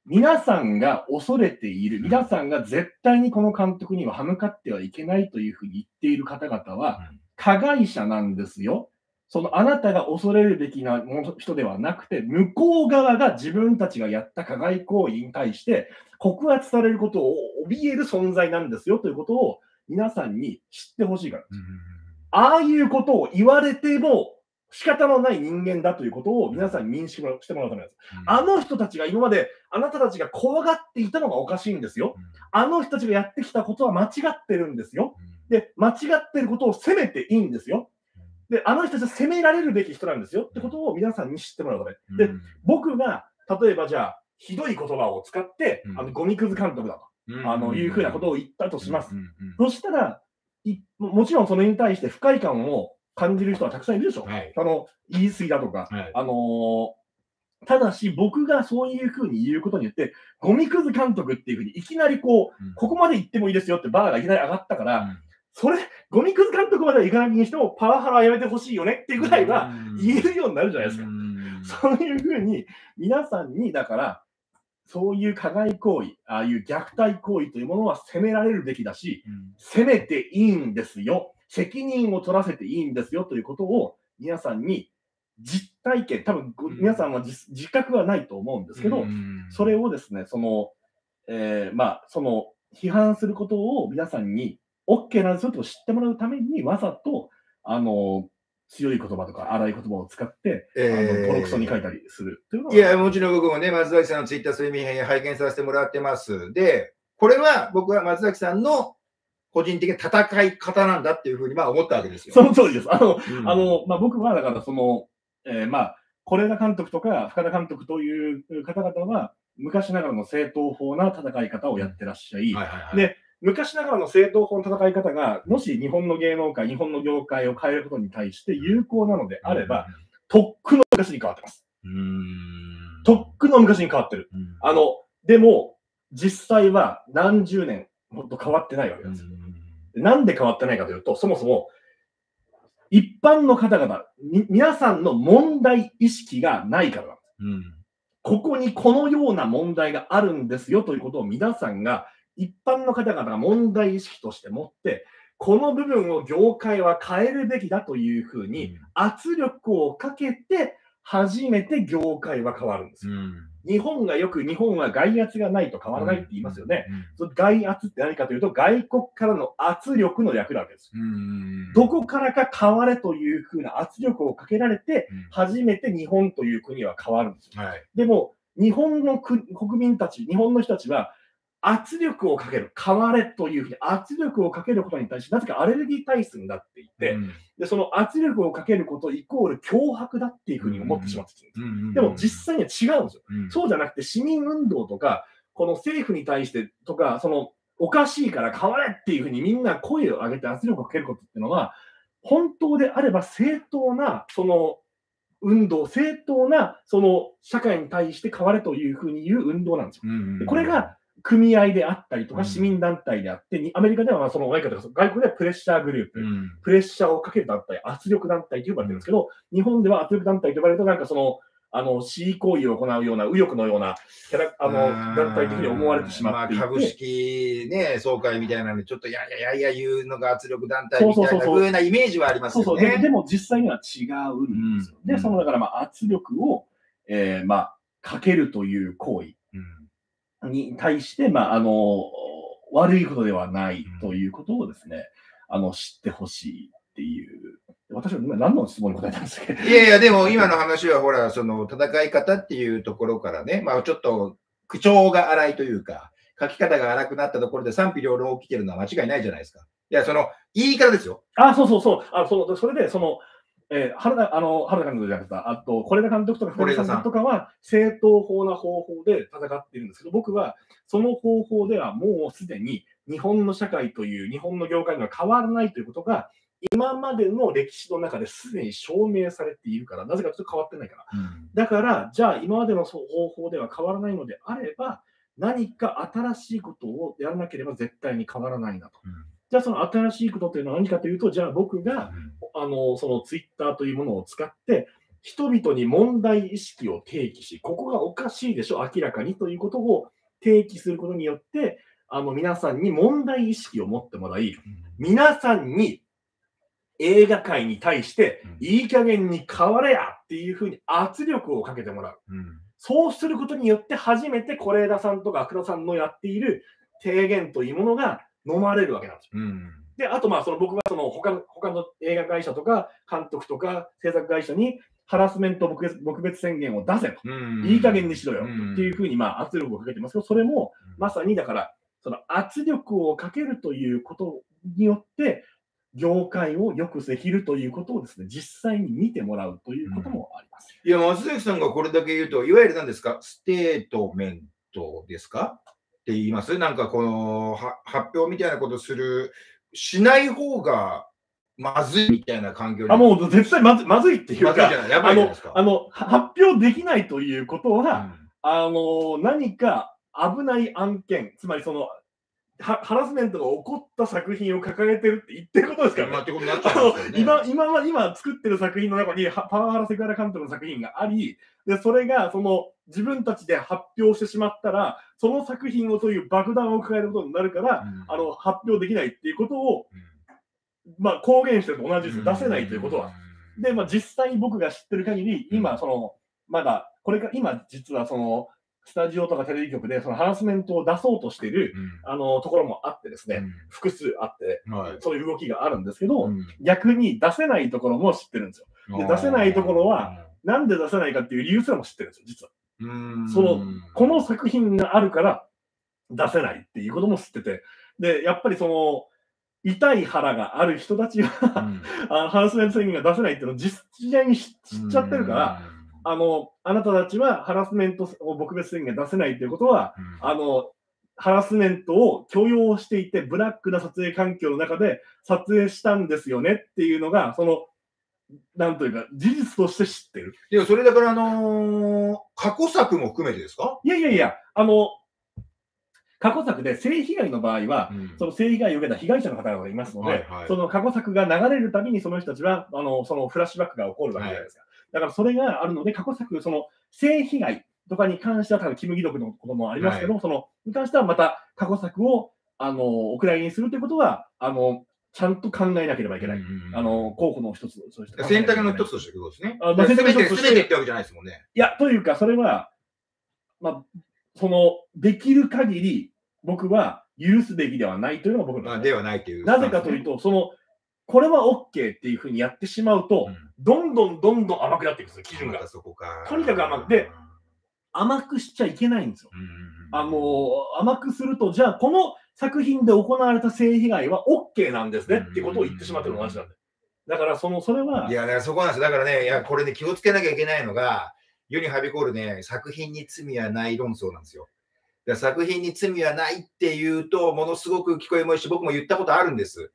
皆さんが恐れている、皆さんが絶対にこの監督には歯向かってはいけないというふうに言っている方々は、加害者なんですよ。そのあなたが恐れるべきなもの人ではなくて、向こう側が自分たちがやった加害行為に対して告発されることを怯える存在なんですよということを皆さんに知ってほしいから。ああいうことを言われても仕方のない人間だということを皆さんに認識してもらうためです。あの人たちが今まであなたたちが怖がっていたのがおかしいんですよ。あの人たちがやってきたことは間違ってるんですよ。で、間違ってることを責めていいんですよ。で、あの人たちは責められるべき人なんですよ。ってことを皆さんに知ってもらうため。で、僕が、例えばじゃあ、ひどい言葉を使って、うん。あのゴミくず監督だと、あのいうふうなことを言ったとします。そしたらいも、もちろんそれに対して不快感を感じる人はたくさんいるでしょ。うんはい。あの言い過ぎだとか、はい。あのーただし、僕がそういうふうに言うことによって、ゴミくず監督っていうふうにいきなりこう、うん。ここまで行ってもいいですよってバーがいきなり上がったから、うんそれ、ゴミくず監督までは行かないにしても、パワハラはやめてほしいよねっていうぐらいは言えるようになるじゃないですか。うん。そういうふうに、皆さんに、だから、そういう加害行為、ああいう虐待行為というものは責められるべきだし、うん。責めていいんですよ、責任を取らせていいんですよということを皆さんに実体験、多分皆さんは実自覚はないと思うんですけど、うん。それをですね、その、えーまあ、その批判することを皆さんに OK なんですよと知ってもらうために、わざと、あの、強い言葉とか荒い言葉を使って、あえーのボロクソに書いたりするというのは、いや、もちろん僕もね、松崎さんのツイッター、そういう意味拝見させてもらってます。で、これは僕は松崎さんの個人的な戦い方なんだっていうふうにまあ思ったわけですよ。その通りです。あの、うんあの、まあ、僕はだからその、えーまあ、是枝監督とか深田監督という方々は、昔ながらの正統法な戦い方をやってらっしゃい、はいはいはい。で昔ながらの正統法の戦い方が、もし日本の芸能界、日本の業界を変えることに対して有効なのであれば、とっくの昔に変わってます。とっくの昔に変わってる。うん。あの、でも、実際は何十年、ほんと変わってないわけうん。ですなんで変わってないかというと、そもそも、一般の方々、み皆さんの問題意識がないからなんです。うん。ここにこのような問題があるんですよということを皆さんが、一般の方々が問題意識として持って、この部分を業界は変えるべきだというふうに圧力をかけて、初めて業界は変わるんですよ。うん日本がよく日本は外圧がないと変わらないって言いますよね。。外圧って何かというと、外国からの圧力の略なわけです。うんどこからか変われというふうな圧力をかけられて、うん初めて日本という国は変わるんですよ。はい。でも、日本の国国民たち、日本の人たちは、圧力をかける、変われというふうに圧力をかけることに対して、なぜかアレルギー体質になっていて、うんでその圧力をかけることイコール脅迫だっていうふうに思ってしまってるんです。うんでも実際には違うんですよ。うんそうじゃなくて市民運動とか、この政府に対してとか、そのおかしいから変われっていうふうにみんな声を上げて圧力をかけることっていうのは、本当であれば正当なその運動、正当なその社会に対して変われというふうに言う運動なんですよ。これが組合であったりとうん。か市民団体であって、にアメリカではまあその外国では外国ではプレッシャーグループ、うん。プレッシャーをかける団体、圧力団体と呼ばれてるんですけど、日本では圧力団体と呼ばれると、なんかその、あの、恣意行為を行うような、右翼のようなキャラ、あの、団体的に思われてしまっていて、あー株式ね、総会みたいなので、ちょっといやいやいや言うのが圧力団体みたいなそうそうなイメージはありますそうそう、でよね。でも実際には違うんですよ。うん。で、その、だからまあ圧力を、えーまあ、かけるという行為に対して、まあ、あの、悪いことではないということをですね、あの、知ってほしいっていう。私は今何の質問に答えたんですか？いやいや、でも今の話はほら、その戦い方っていうところからね、まあちょっと口調が荒いというか、書き方が荒くなったところで賛否両論起きてるのは間違いないじゃないですか。いや、その言い方ですよ。あ、そうそうそう。あそのそれで、その、えー原田、あの、原田監督じゃなくて、あと、是枝監督とか、是枝さん。とかは、正統法な方法で戦っているん。ですけど、僕は、その方法ではもうすでに、日本の社会という、日本の業界には変わらないということが、今までの歴史の中ですでに証明されているから、なぜかというと変わってないから。だから、じゃあ今までの方法では変わらないのであれば、何か新しいことをやらなければ絶対に変わらないなと。じゃあその新しいことというのは何かというと、じゃあ僕が、あの、そのツイッターというものを使って、人々に問題意識を提起し、ここがおかしいでしょ、明らかにということを提起することによって、あの皆さんに問題意識を持ってもらい、皆さんに映画界に対して、いい加減に変われやっていうふうに圧力をかけてもらう。そうすることによって初めて是枝さんとか黒さんのやっている提言というものが飲まれるわけなんですよ。で、あとまあその僕はその他の他の映画会社とか監督とか制作会社にハラスメント撲別撲別宣言を出せと。いい加減にしろよ。っていうふうにまあ圧力をかけてますけど、それもまさにだから、その圧力をかけるということによって、業界を良くできるということをですね、実際に見てもらうということもあります。いや、松崎さんがこれだけ言うと、いわゆる何ですか、ステートメントですか？って言います？なんかこのは発表みたいなことする、しない方がまずいみたいな環境に。あ、もう絶対まずまずいっていうか、まずいじゃない、あの。あのは発表できないということは、うんあの何か危ない案件、つまりそのはハラスメントが起こった作品を掲げてるって言ってることですからねまあ、ってことになっちゃあのいますよね。今今は今作ってる作品の中にはパワハラセクハラ監督の作品がありでそれがその自分たちで発表してしまったらその作品をそういう爆弾を抱えることになるから、うんあの発表できないっていうことを、うんまあ、公言してると同じです出せないということは。。で、まあ、実際に僕が知ってる限り今そのまだこれが今実はそのスタジオとかテレビ局でそのハラスメントを出そうとしているうん。あのところもあってですね、うん。複数あってはい。そういう動きがあるんですけど、うん。逆に出せないところも知ってるんですよ。で出せないところは、なんで出せないかっていう理由すらも知ってるんですよ、実は。うん。そのこの作品があるから出せないっていうことも知ってて、で、やっぱりその、痛い腹がある人たちが、うん。あハラスメント宣言が出せないっていうのを実際に知知っちゃってるから、、あの、あなたたちはハラスメントを撲滅宣言が出せないということは、うんあの、ハラスメントを許容していて、ブラックな撮影環境の中で撮影したんですよねっていうのが、その、なんというか、事実として知ってる。でもそれだから、あのー過去作も含めてですか、いやいやいや、あの、過去作で性被害の場合は、その性被害を受けた被害者の方がいますので、はいはいその過去作が流れるたびにその人たちは、あのそのフラッシュバックが起こるわけじゃないですか。だからそれがあるので、過去作、その性被害とかに関しては、多分キム・ギドクのこともありますけど、そのに関してはまた過去作をあのお蔵入りにするということはあの、ちゃんと考えなければいけない。あの候補の一つ、そうした選択の一つとしてことですね。あまあ選択の一つとしててってわけじゃないですもんね。いや、というか、それは、まあ、その、できる限り、僕は許すべきではないというのが僕の考えまあ、ではないという。なぜかというと、その、これは OK っていうふうにやってしまうと、どんどんどんどん甘くなっていくんですよ、基準がまた。そこか。とにかく甘くで甘くしちゃいけないんですよ。あの、甘くすると、じゃあ、この作品で行われた性被害は OK なんですねっていうことを言ってしまってるのが同じなんで。だから、その、それは、いや、だからそこなんですよ。だからね、いや、これね、気をつけなきゃいけないのが、世にはびこるね、作品に罪はない論争なんですよ。だから作品に罪はないっていうと、ものすごく聞こえもいいし、僕も言ったことあるんです。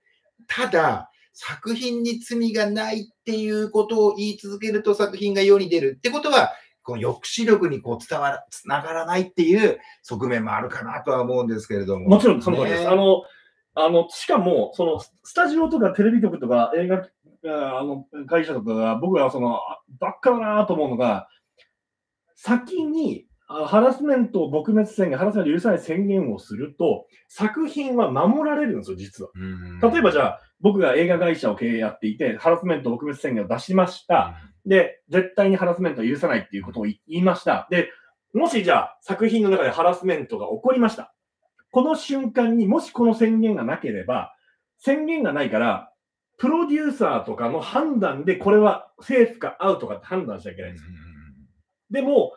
ただ、作品に罪がないっていうことを言い続けると作品が世に出るってことは、この抑止力にこう伝わら、つながらないっていう側面もあるかなとは思うんですけれども。もちろんその通りです。ねあの、あの、しかも、その、スタジオとかテレビ局とか映画、ああの、会社とかが、僕はその、あばっかだなと思うのが、先に、あハラスメントを撲滅宣言、ハラスメントを許さない宣言をすると、作品は守られるんですよ、実は。うん例えばじゃあ、僕が映画会社を経営やっていて、ハラスメント撲滅宣言を出しました。で、絶対にハラスメントは許さないっていうことを言いました。で、もしじゃあ作品の中でハラスメントが起こりました。この瞬間にもしこの宣言がなければ、宣言がないから、プロデューサーとかの判断でこれはセーフかアウトかって判断しちゃいけないんですよ。でも、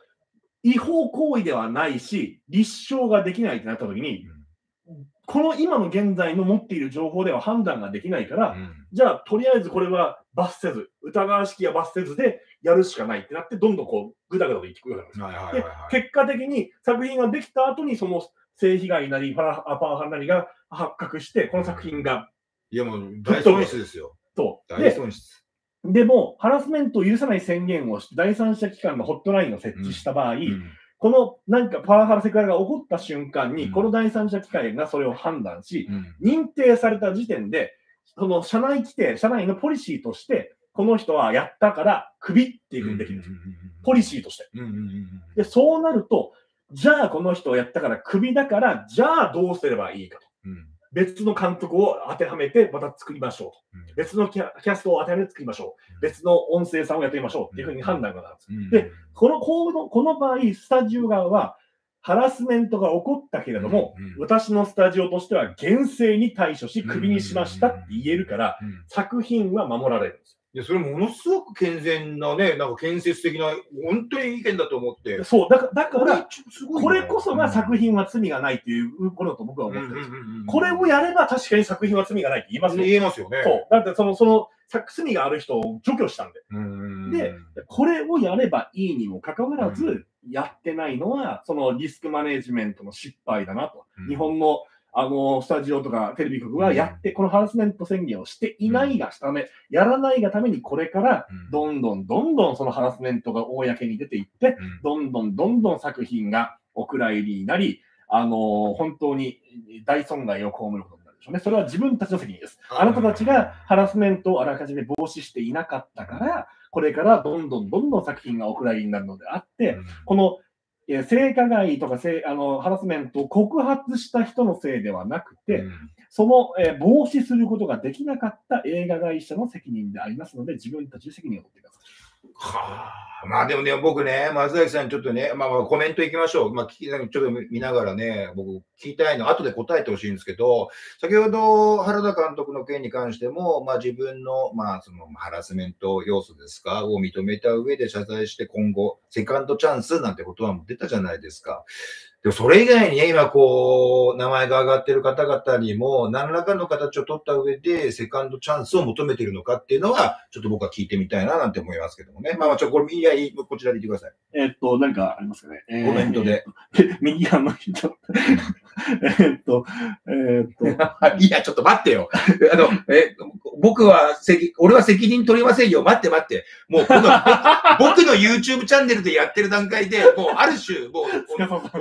違法行為ではないし、立証ができないってなった時に、この今の現在の持っている情報では判断ができないから、じゃあ、とりあえずこれは罰せず、疑わしきは罰せずでやるしかないってなって、どんどんこう、ぐだぐだといってくるわけですよ。はいはいはいではい。結果的に作品ができた後に、その性被害なり、パワハラなりが発覚して、この作品が、いやもう大損失ですよ。と。大で損失。でも、ハラスメントを許さない宣言をして、第三者機関のホットラインを設置した場合、うんこのなんかパワハラセクハラが起こった瞬間に、うんこの第三者機関がそれを判断し、うん認定された時点で、その社内規定、社内のポリシーとして、この人はやったからクビっていうふうにできるんですよ。ポリシーとして。で、そうなると、じゃあこの人をやったからクビだから、じゃあどうすればいいかと。うん別の監督を当てはめてまた作りましょうと。別のキャキャストを当てはめて作りましょう。別の音声さんをやってみましょうっていうふうに判断がなるんです。でこのこのこの場合、スタジオ側は、ハラスメントが起こったけれども、うん。うん。私のスタジオとしては厳正に対処し、クビにしましたって言えるから、うん。作品は守られるんですいや、それものすごく健全なね、なんか建設的な、本当に意見だと思って。そう、だから、だかこれら、これこそが作品は罪がないっていうことだと僕はうん思ってるんですこれをやれば確かに作品は罪がないって言いますよ。言えますよね。そう。だってその、その、作罪がある人を除去したんで。でこれをやればいいにもかかわらず、うやってないのは、そのリスクマネジメントの失敗だなと。うん日本のあのスタジオとかテレビ局はやって、このハラスメント宣言をしていないがため、やらないがために、これからうん。どんどんどんどんそのハラスメントが公に出ていって、うん。どんどんどんどん作品がお蔵入りになり、あの本当に大損害を被ることになるでしょうね。それは自分たちの責任です。あなたたちがハラスメントをあらかじめ防止していなかったから、これからどんどんどんどん作品がお蔵入りになるのであって、このえー性加害とか性あのハラスメントを告発した人のせいではなくて、うんその、えー防止することができなかった映画会社の責任でありますので、自分たちで責任を取ってください。はあ、まあでもね、僕ね、松崎さんちょっとね、まあまあコメントいきましょう。まあ聞きちょっと見ながらね、僕聞きたいの、後で答えてほしいんですけど、先ほど原田監督の件に関しても、まあ自分の、まあそのハラスメント要素ですか、を認めた上で謝罪して今後、セカンドチャンスなんて言葉も出たじゃないですか。でもそれ以外にね、今こう、名前が挙がってる方々にも、何らかの形を取った上で、セカンドチャンスを求めているのかっていうのは、ちょっと僕は聞いてみたいななんて思いますけどもね。まあまあ、ちょ、これ、いや、いいこちらで言ってください。えーっと、何かありますかね、えーコメントで。右側の人。えーっと、えーっと、いや、ちょっと待ってよ。あの、え、僕は責、俺は責任取りませんよ。待って待って。もう、この、僕の YouTube チャンネルでやってる段階で、もう、ある種、も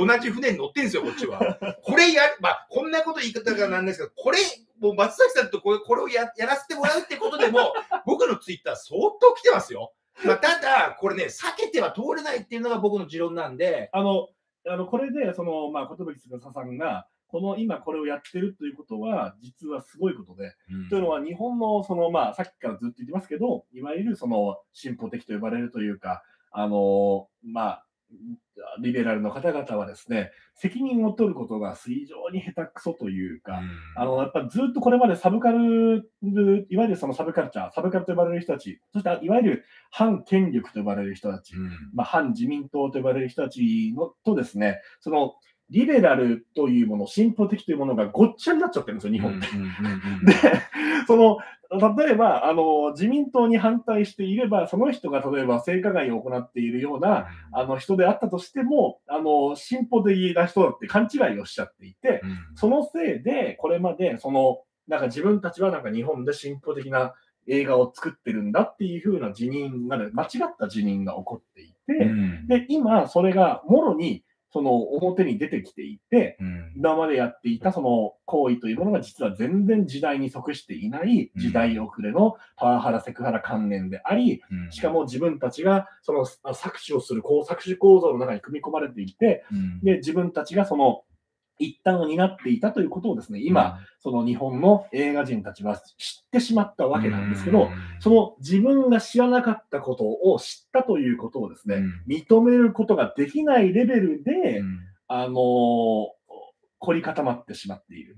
う、同じ船に乗ってんですよ、こっちは。これや、まあ、こんなこと言い方がなんですけど、これ、もう松崎さんとこれこれをややらせてもらうってことでも、僕のツイッター相当来てますよ。まあ、ただ、これね、避けては通れないっていうのが僕の持論なんで、あの、あのこれで、その、まあ、寿司さんが、この今これをやってるということは、実はすごいことで、というのは、日本の、その、まあ、さっきからずっと言ってますけど、いわゆるその、進歩的と呼ばれるというか、あの、まあ、リベラルの方々はですね、責任を取ることが非常に下手くそというか、あの、やっぱずっとこれまでサブカル、いわゆるそのサブカルチャー、サブカルと呼ばれる人たち、そしていわゆる反権力と呼ばれる人たち、うん。まあ、反自民党と呼ばれる人たちのとですね、そのリベラルというもの、進歩的というものがごっちゃになっちゃってるんですよ、日本。って。で、その、例えば、あの、自民党に反対していれば、その人が例えば性加害を行っているような、あの人であったとしても、あの、進歩的な人だって勘違いをしちゃっていて、うん。そのせいで、これまで、その、なんか自分たちはなんか日本で進歩的な映画を作ってるんだっていう風な辞任がね、間違った辞任が起こっていて、うん。で、今、それがもろに、その表に出てきていて、うん。今までやっていたその行為というものが実は全然時代に即していない時代遅れのパワハラ、セクハラ関連であり、うん。しかも自分たちがそのあ搾取をするこう搾取構造の中に組み込まれていて、うん。で、自分たちがその一端を担っていたということをですね、今、、その日本の映画人たちは知ってしまったわけなんですけど、その自分が知らなかったことを知ったということをですね、認めることができないレベルで、あのー凝り固まってしまっている。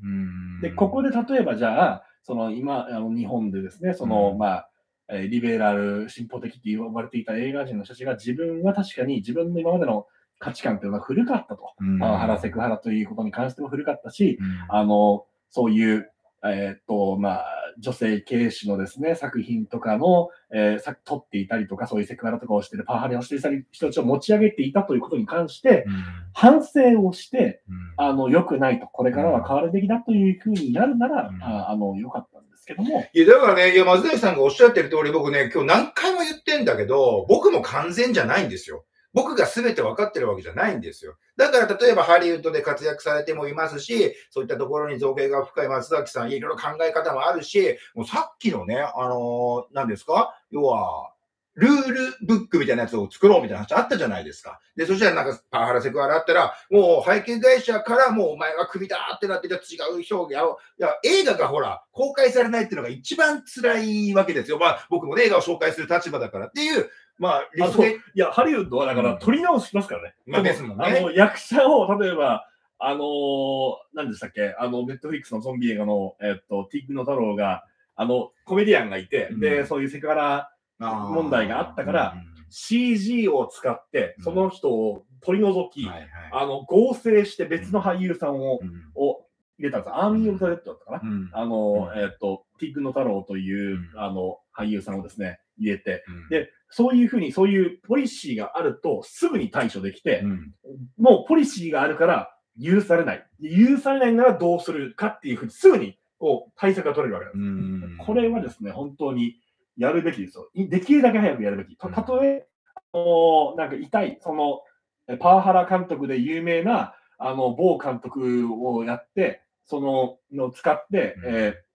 で、ここで例えばじゃあ、その今、あの日本でですね、その、うん。まあ、えーリベラル、進歩的って言われていた映画人の人たちが自分は確かに自分の今までの価値観っていうのは古かったと。パワハラ、セクハラということに関しても古かったし、あの、そういう、えーっと、まあ、女性軽視のですね、作品とかの、えーさ撮っていたりとか、そういうセクハラとかをしてる、パワハラをしていた人たちを持ち上げていたということに関して、反省をして、あの、良くないと、これからは変わるべきだというふうになるなら、うん。ああの、良かったんですけども、いや、だからね、いや、松崎さんがおっしゃってる通り、僕ね、今日何回も言ってんだけど、僕も完全じゃないんですよ。僕が全て分かってるわけじゃないんですよ。だから、例えばハリウッドで活躍されてもいますし、そういったところに造形が深い松崎さん、いろいろ考え方もあるし、もうさっきのね、あのー何ですか？要は、ルールブックみたいなやつを作ろうみたいな話あったじゃないですか。で、そしたらなんかパワハラセクハラあったら、もう背景会社からもうお前はクビだってなって、じゃ違う表現を、いや、映画がほら、公開されないっていうのが一番辛いわけですよ。まあ、僕もね映画を紹介する立場だからっていう、まあ、いや、ハリウッドはだからうん。取り直しますからね。まあですもんね。あの、役者を、例えば、あのー何でしたっけ？あの、ネットフリックスのゾンビ映画の、えっと、ティッグの太郎が、あの、コメディアンがいて、うん。で、そういうセクハラ問題があったから、CG を使って、その人を取り除き、うんはいはい。あの、合成して別の俳優さんを、うん。を入れたんです。アーミー・オブ・ザ・デッドだったかな。うん。あの、うんえっ、と、ティグ・ノタロウという、うん。あの、俳優さんをですね、入れて、うんで、そういうふうに、そういうポリシーがあると、すぐに対処できてう、んもうポリシーがあるから許されない。許されないならどうするかっていうふうに、すぐに、こう、対策が取れるわけです。うんこれはですね、本当にやるべきですよ。いできるだけ早くやるべき。たとえ、あのなんか痛い、その、えパワハラ監督で有名な、あの、某監督をやって、その、のを使って、うんえー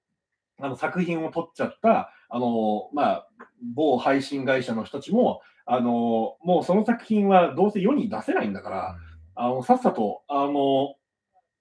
あの作品を撮っちゃった、あの、まあ、某配信会社の人たちも、あの、もうその作品はどうせ世に出せないんだから、あの、さっさと、あの、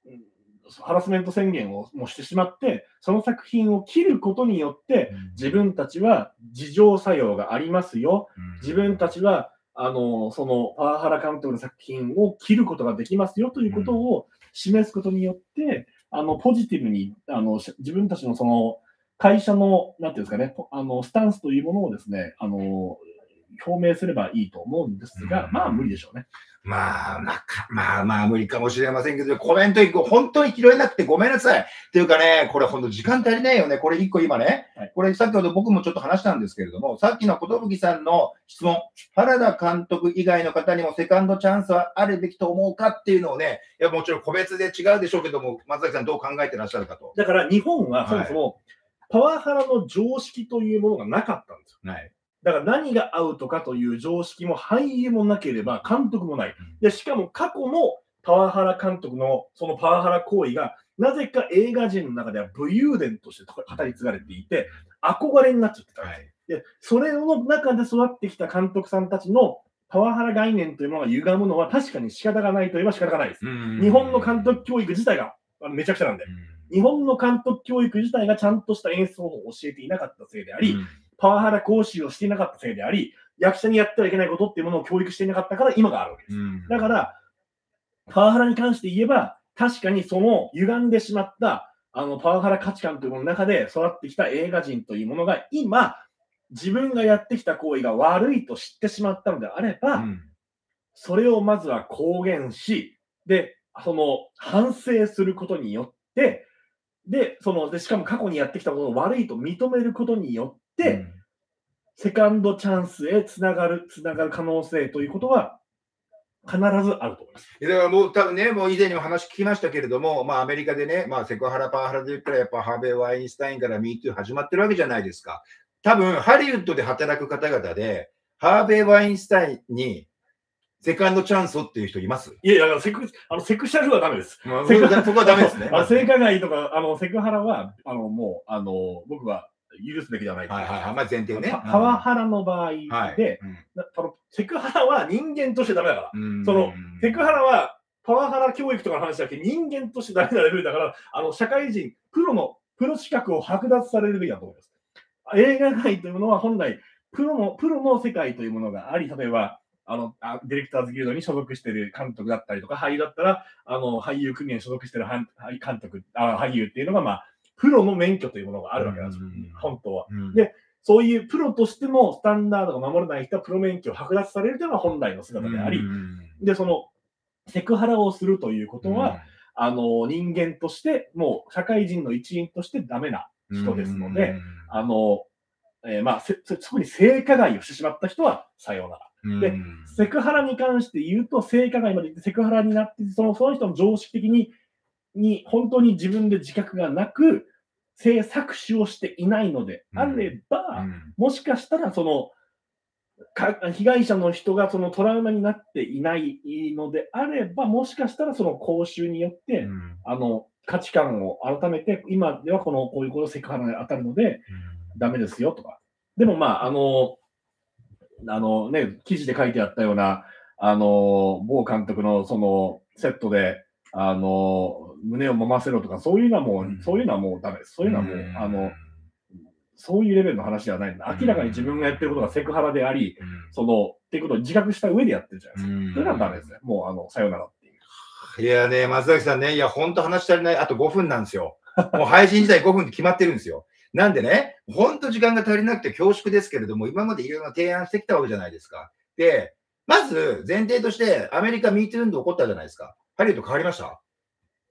うんハラスメント宣言をもうしてしまって、その作品を切ることによって、自分たちは自浄作用がありますよ。自分たちは、あの、そのパワハラ監督の作品を切ることができますよということを示すことによって、あの、ポジティブに、あの、し自分たちのその、会社の、なんていうんですかね、ポあの、スタンスというものをですね、あの、表明すればいいと思うんですが、うんまあ無理でしょうね。まあ、なかまあまあ無理かもしれませんけど、コメント一個、本当に拾えなくてごめんなさい。っていうかね、これ本当時間足りないよね。これ一個今ね、はいこれ先ほど僕もちょっと話したんですけれども、さっきの寿さんの質問、原田監督以外の方にもセカンドチャンスはあるべきと思うかっていうのをね、いやもちろん個別で違うでしょうけども、松崎さんどう考えてらっしゃるかと。だから日本はそもそも、パワハラの常識というものがなかったんですよ。はい。だから何がアウトかという常識も俳優もなければ監督もない。で、しかも過去もパワハラ監督のそのパワハラ行為がなぜか映画人の中では武勇伝として語り継がれていて、憧れになっちゃってたんですよ。はい。で、それの中で育ってきた監督さんたちのパワハラ概念というものが歪むのは確かに仕方がないといえば仕方がないです。日本の監督教育自体がめちゃくちゃなんで。日本の監督教育自体がちゃんとした演出方法を教えていなかったせいであり、パワハラ講習をしていなかったせいであり、役者にやってはいけないことっていうものを教育していなかったから今があるわけです。だから、パワハラに関して言えば、確かにその歪んでしまったあのパワハラ価値観というものの中で育ってきた映画人というものが今、自分がやってきた行為が悪いと知ってしまったのであれば、それをまずは公言し、で、その反省することによって、で、そのでしかも過去にやってきたことを悪いと認めることによって、セカンドチャンスへつながる、つながる可能性ということは必ずあると思います。だからもう多分ね、もう以前にも話聞きましたけれども、まあアメリカでね、まあセクハラ、パワハラで言ったらやっぱハーベイ・ワインスタインから MeToo 始まってるわけじゃないですか。多分ハリウッドで働く方々で、ハーベイ・ワインスタインにセカンドチャンスをっていう人います？いやいや、セクあのセクシャルはダメです。まあセクそこはダメですね。あの性加害とか、あのセクハラは、あのもう、あの僕は許すべきではないとはいはいはい。まあ前提ね。パパワハラの場合で、はいなあのセクハラは人間としてダメだから。うんそのセクハラはパワハラ教育とかの話じゃなくて人間としてダメなレベルだから、あの社会人、プロの、プロ資格を剥奪されるべきだと思います。映画界というものは本来、プロの、プロの世界というものがあり、例えば、あの、あディレクターズギルドに所属している監督だったりとか、俳優だったら、あの、俳優組合に所属している俳監督あ、俳優っていうのが、まあ、プロの免許というものがあるわけなんですよ。うん、本当は。うん。でそういうプロとしてのスタンダードが守れない人はプロ免許を剥奪されるというのが本来の姿であり、で、その、セクハラをするということは、あの、人間として、もう社会人の一員としてダメな人ですので、あの、えーまあ、せせ特に性加害をしてしまった人はさようなら。でセクハラに関して言うと、性加害まで言ってセクハラになって、そのその人の常識的に、に本当に自分で自覚がなく、性搾取をしていないのであれば、もしかしたらそのか被害者の人がそのトラウマになっていないのであれば、もしかしたらその講習によって、あの価値観を改めて、今ではこのこういうことセクハラに当たるので、ダメですよとか。でもまあ、あの、あのね、記事で書いてあったような、あの、某監督のそのセットで、あの、胸を揉ませろとか、そういうのはもう、うんそういうのはもうダメです。そういうのはもう、あの、そういうレベルの話ではないんだ。明らかに自分がやってることがセクハラであり、その、っていうことを自覚した上でやってるじゃないですか。それはダメですね。もう、あの、さよならっていう。いやね、松崎さんね、いや、本当話し足りない。あと5分なんですよ。もう配信自体5分って決まってるんですよ。なんでね、ほんと時間が足りなくて恐縮ですけれども、今までいろいろな提案してきたわけじゃないですか。で、まず前提として、アメリカミート運動起こったじゃないですか。ハリウッド変わりました？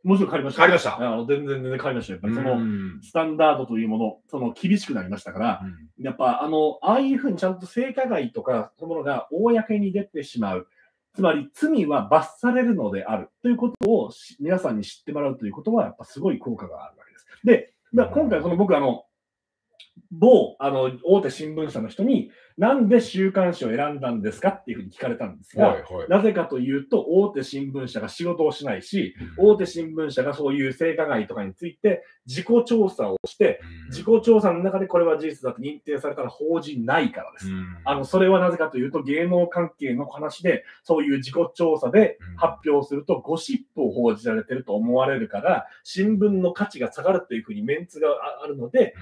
もちろん変わりました。変わりましたあの全然全然変わりましたよ。やっぱりその、うんスタンダードというもの、その厳しくなりましたから、やっぱあの、ああいうふうにちゃんと性加害とか、そういうものが公に出てしまう。つまり罪は罰されるのであるということをし皆さんに知ってもらうということは、やっぱすごい効果があるわけです。で、だから今回、その僕、あの、某あの大手新聞社の人に、なんで週刊誌を選んだんですかっていうふうに聞かれたんですが、はいはい。なぜかというと、大手新聞社が仕事をしないし、大手新聞社がそういう性加害とかについて自己調査をして、自己調査の中でこれは事実だと認定されたら報じないからです。あの、それはなぜかというと、芸能関係の話で、そういう自己調査でうん発表すると、ゴシップを報じられてると思われるから、新聞の価値が下がるというふうにメンツがああるので、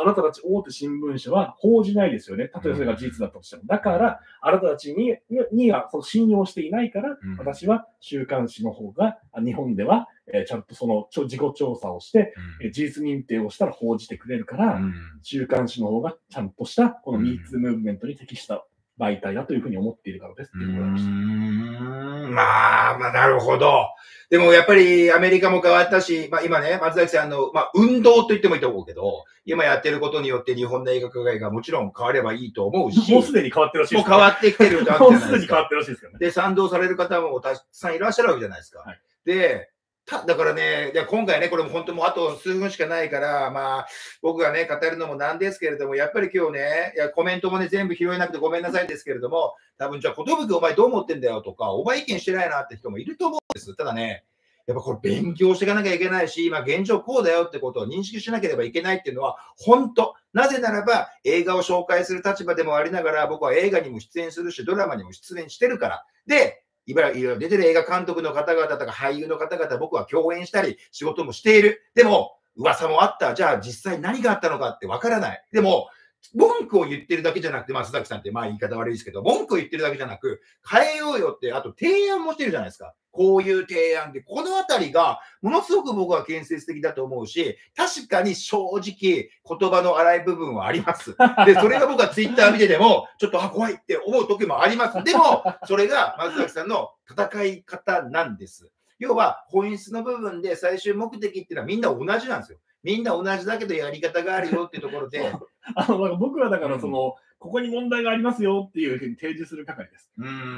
あなたたち大手新聞社は報じないですよね。たとえそれが事実だとしても。だから、あなたたちににはその信用していないから、うん。私は週刊誌の方が、あ日本では、えーちゃんとその自己調査をして、えー事実認定をしたら報じてくれるから、週刊誌の方がちゃんとした、このうん MeToo ムーブメントに適した媒体だというふうに思っているからですってました。まあ、まあ、なるほど。でもやっぱりアメリカも変わったし、まあ今ね、松崎さんの、まあ運動と言ってもいいと思うけど、今やってることによって日本の映画界がもちろん変わればいいと思うし、もうすでに変わってるらしいですもう変わってきてるわけもじゃないですか うすでに変わっ。てるらしいですよね。で、賛同される方もたくさんいらっしゃるわけじゃないですか。はいで、ただからね、今回ね、これも本当もうあと数分しかないから、まあ、僕がね、語るのもなんですけれども、やっぱり今日ね、いやコメントもね、全部拾えなくてごめんなさいですけれども、多分じゃあ、寿お前どう思ってんだよとか、お前意見してないなって人もいると思うんです。ただね、やっぱこれ勉強していかなきゃいけないし、今現状こうだよってことを認識しなければいけないっていうのは、本当。なぜならば、映画を紹介する立場でもありながら、僕は映画にも出演するし、ドラマにも出演してるから。で、いわゆる出てる映画監督の方々とか俳優の方々、僕は共演したり、仕事もしている。でも、噂もあった。じゃあ実際何があったのかってわからない。でも、文句を言ってるだけじゃなくて、まあ、須崎さんって、まあ言い方悪いですけど、文句を言ってるだけじゃなく、変えようよって、あと提案もしてるじゃないですか。こういう提案で、このあたりが、ものすごく僕は建設的だと思うし、確かに正直、言葉の荒い部分はあります。で、それが僕はツイッター見てても、ちょっと、あ、怖いって思う時もあります。でも、それが松崎さんの戦い方なんです。要は、本質の部分で最終目的っていうのはみんな同じなんですよ。みんな同じだけどやり方があるよっていうところで、あの、だから僕はだからその、ここに問題がありますよっていうふうに提示する係です。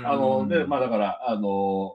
あの、で、まあだから、あの、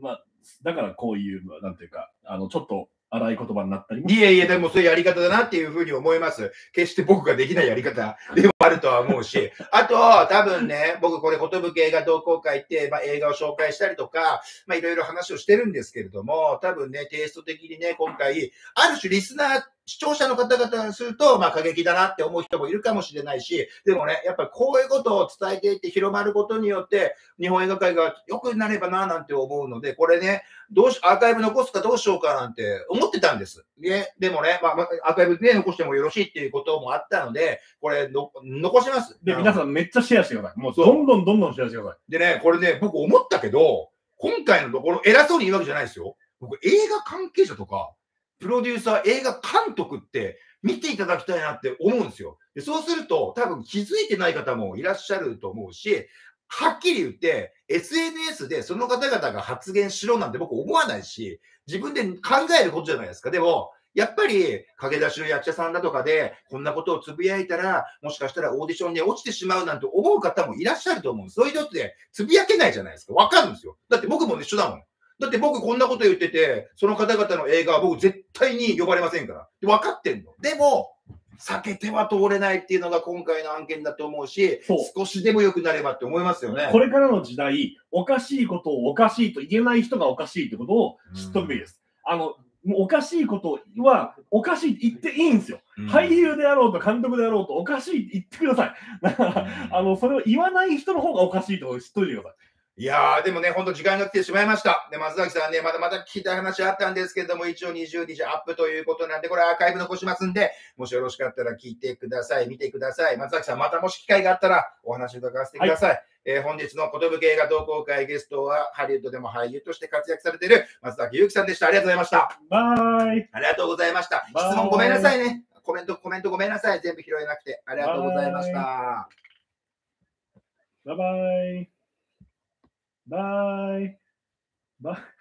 まあ、だからこういう、なんていうか、あの、ちょっと荒い言葉になったりも。いえいえ、でもそういうやり方だなっていうふうに思います。決して僕ができないやり方でもあるとは思うし、あと、多分ね、僕これ、寿映画同好会って、まあ、映画を紹介したりとか、まあ、いろいろ話をしてるんですけれども、多分ね、テイスト的にね、今回、ある種リスナー、視聴者の方々にすると、まあ、過激だなって思う人もいるかもしれないし、でもね、やっぱりこういうことを伝えていって広まることによって、日本映画界が良くなればな、なんて思うので、これね、どうし、アーカイブ残すかどうしようかなんて思ってたんです。ね、でもね、まあ、まあアーカイブね、残してもよろしいっていうこともあったので、これの、残します。で、皆さんめっちゃシェアしてください。もうどんどんどんどんシェアしてください。でね、これね、僕思ったけど、今回のところ、偉そうに言うわけじゃないですよ。僕、映画関係者とか、プロデューサー、映画監督って見ていただきたいなって思うんですよ。でそうすると、多分気づいてない方もいらっしゃると思うし、はっきり言って、SNS でその方々が発言しろなんて僕思わないし、自分で考えることじゃないですか。でも、やっぱり駆け出しの役者さんだとかで、こんなことをつぶやいたら、もしかしたらオーディションに落ちてしまうなんて思う方もいらっしゃると思うんです。そういう人ってつぶやけないじゃないですか。わかるんですよ。だって僕も一緒だもん。だって僕こんなこと言ってて、その方々の映画は僕絶対に呼ばれませんから。で分かってんの。でも、避けては通れないっていうのが今回の案件だと思うし、そう少しでも良くなればって思いますよね。これからの時代、おかしいことをおかしいと言えない人がおかしいってことを知っとくべきです。あの、もうおかしいことは、おかしいって言っていいんですよ。うん俳優であろうと監督であろうとおかしいって言ってください。だから、あの、それを言わない人の方がおかしいってことを知っといてください。いやー、でもね、ほんと時間が来てしまいました。で、松崎さんね、まだまだ聞きたい話あったんですけれども、一応20日アップということなんで、これアーカイブ残しますんで、もしよろしかったら聞いてください。見てください。松崎さん、またもし機会があったらお話伺わせてください。えー本日の寿映画同好会ゲストは、ハリウッドでも俳優として活躍されている松崎祐樹さんでした。ありがとうございました。バイ。ありがとうございました。質問ごめんなさいね。コメントコメントごめんなさい。全部拾えなくて。ありがとうございました。バイバイ。バイ。バイ。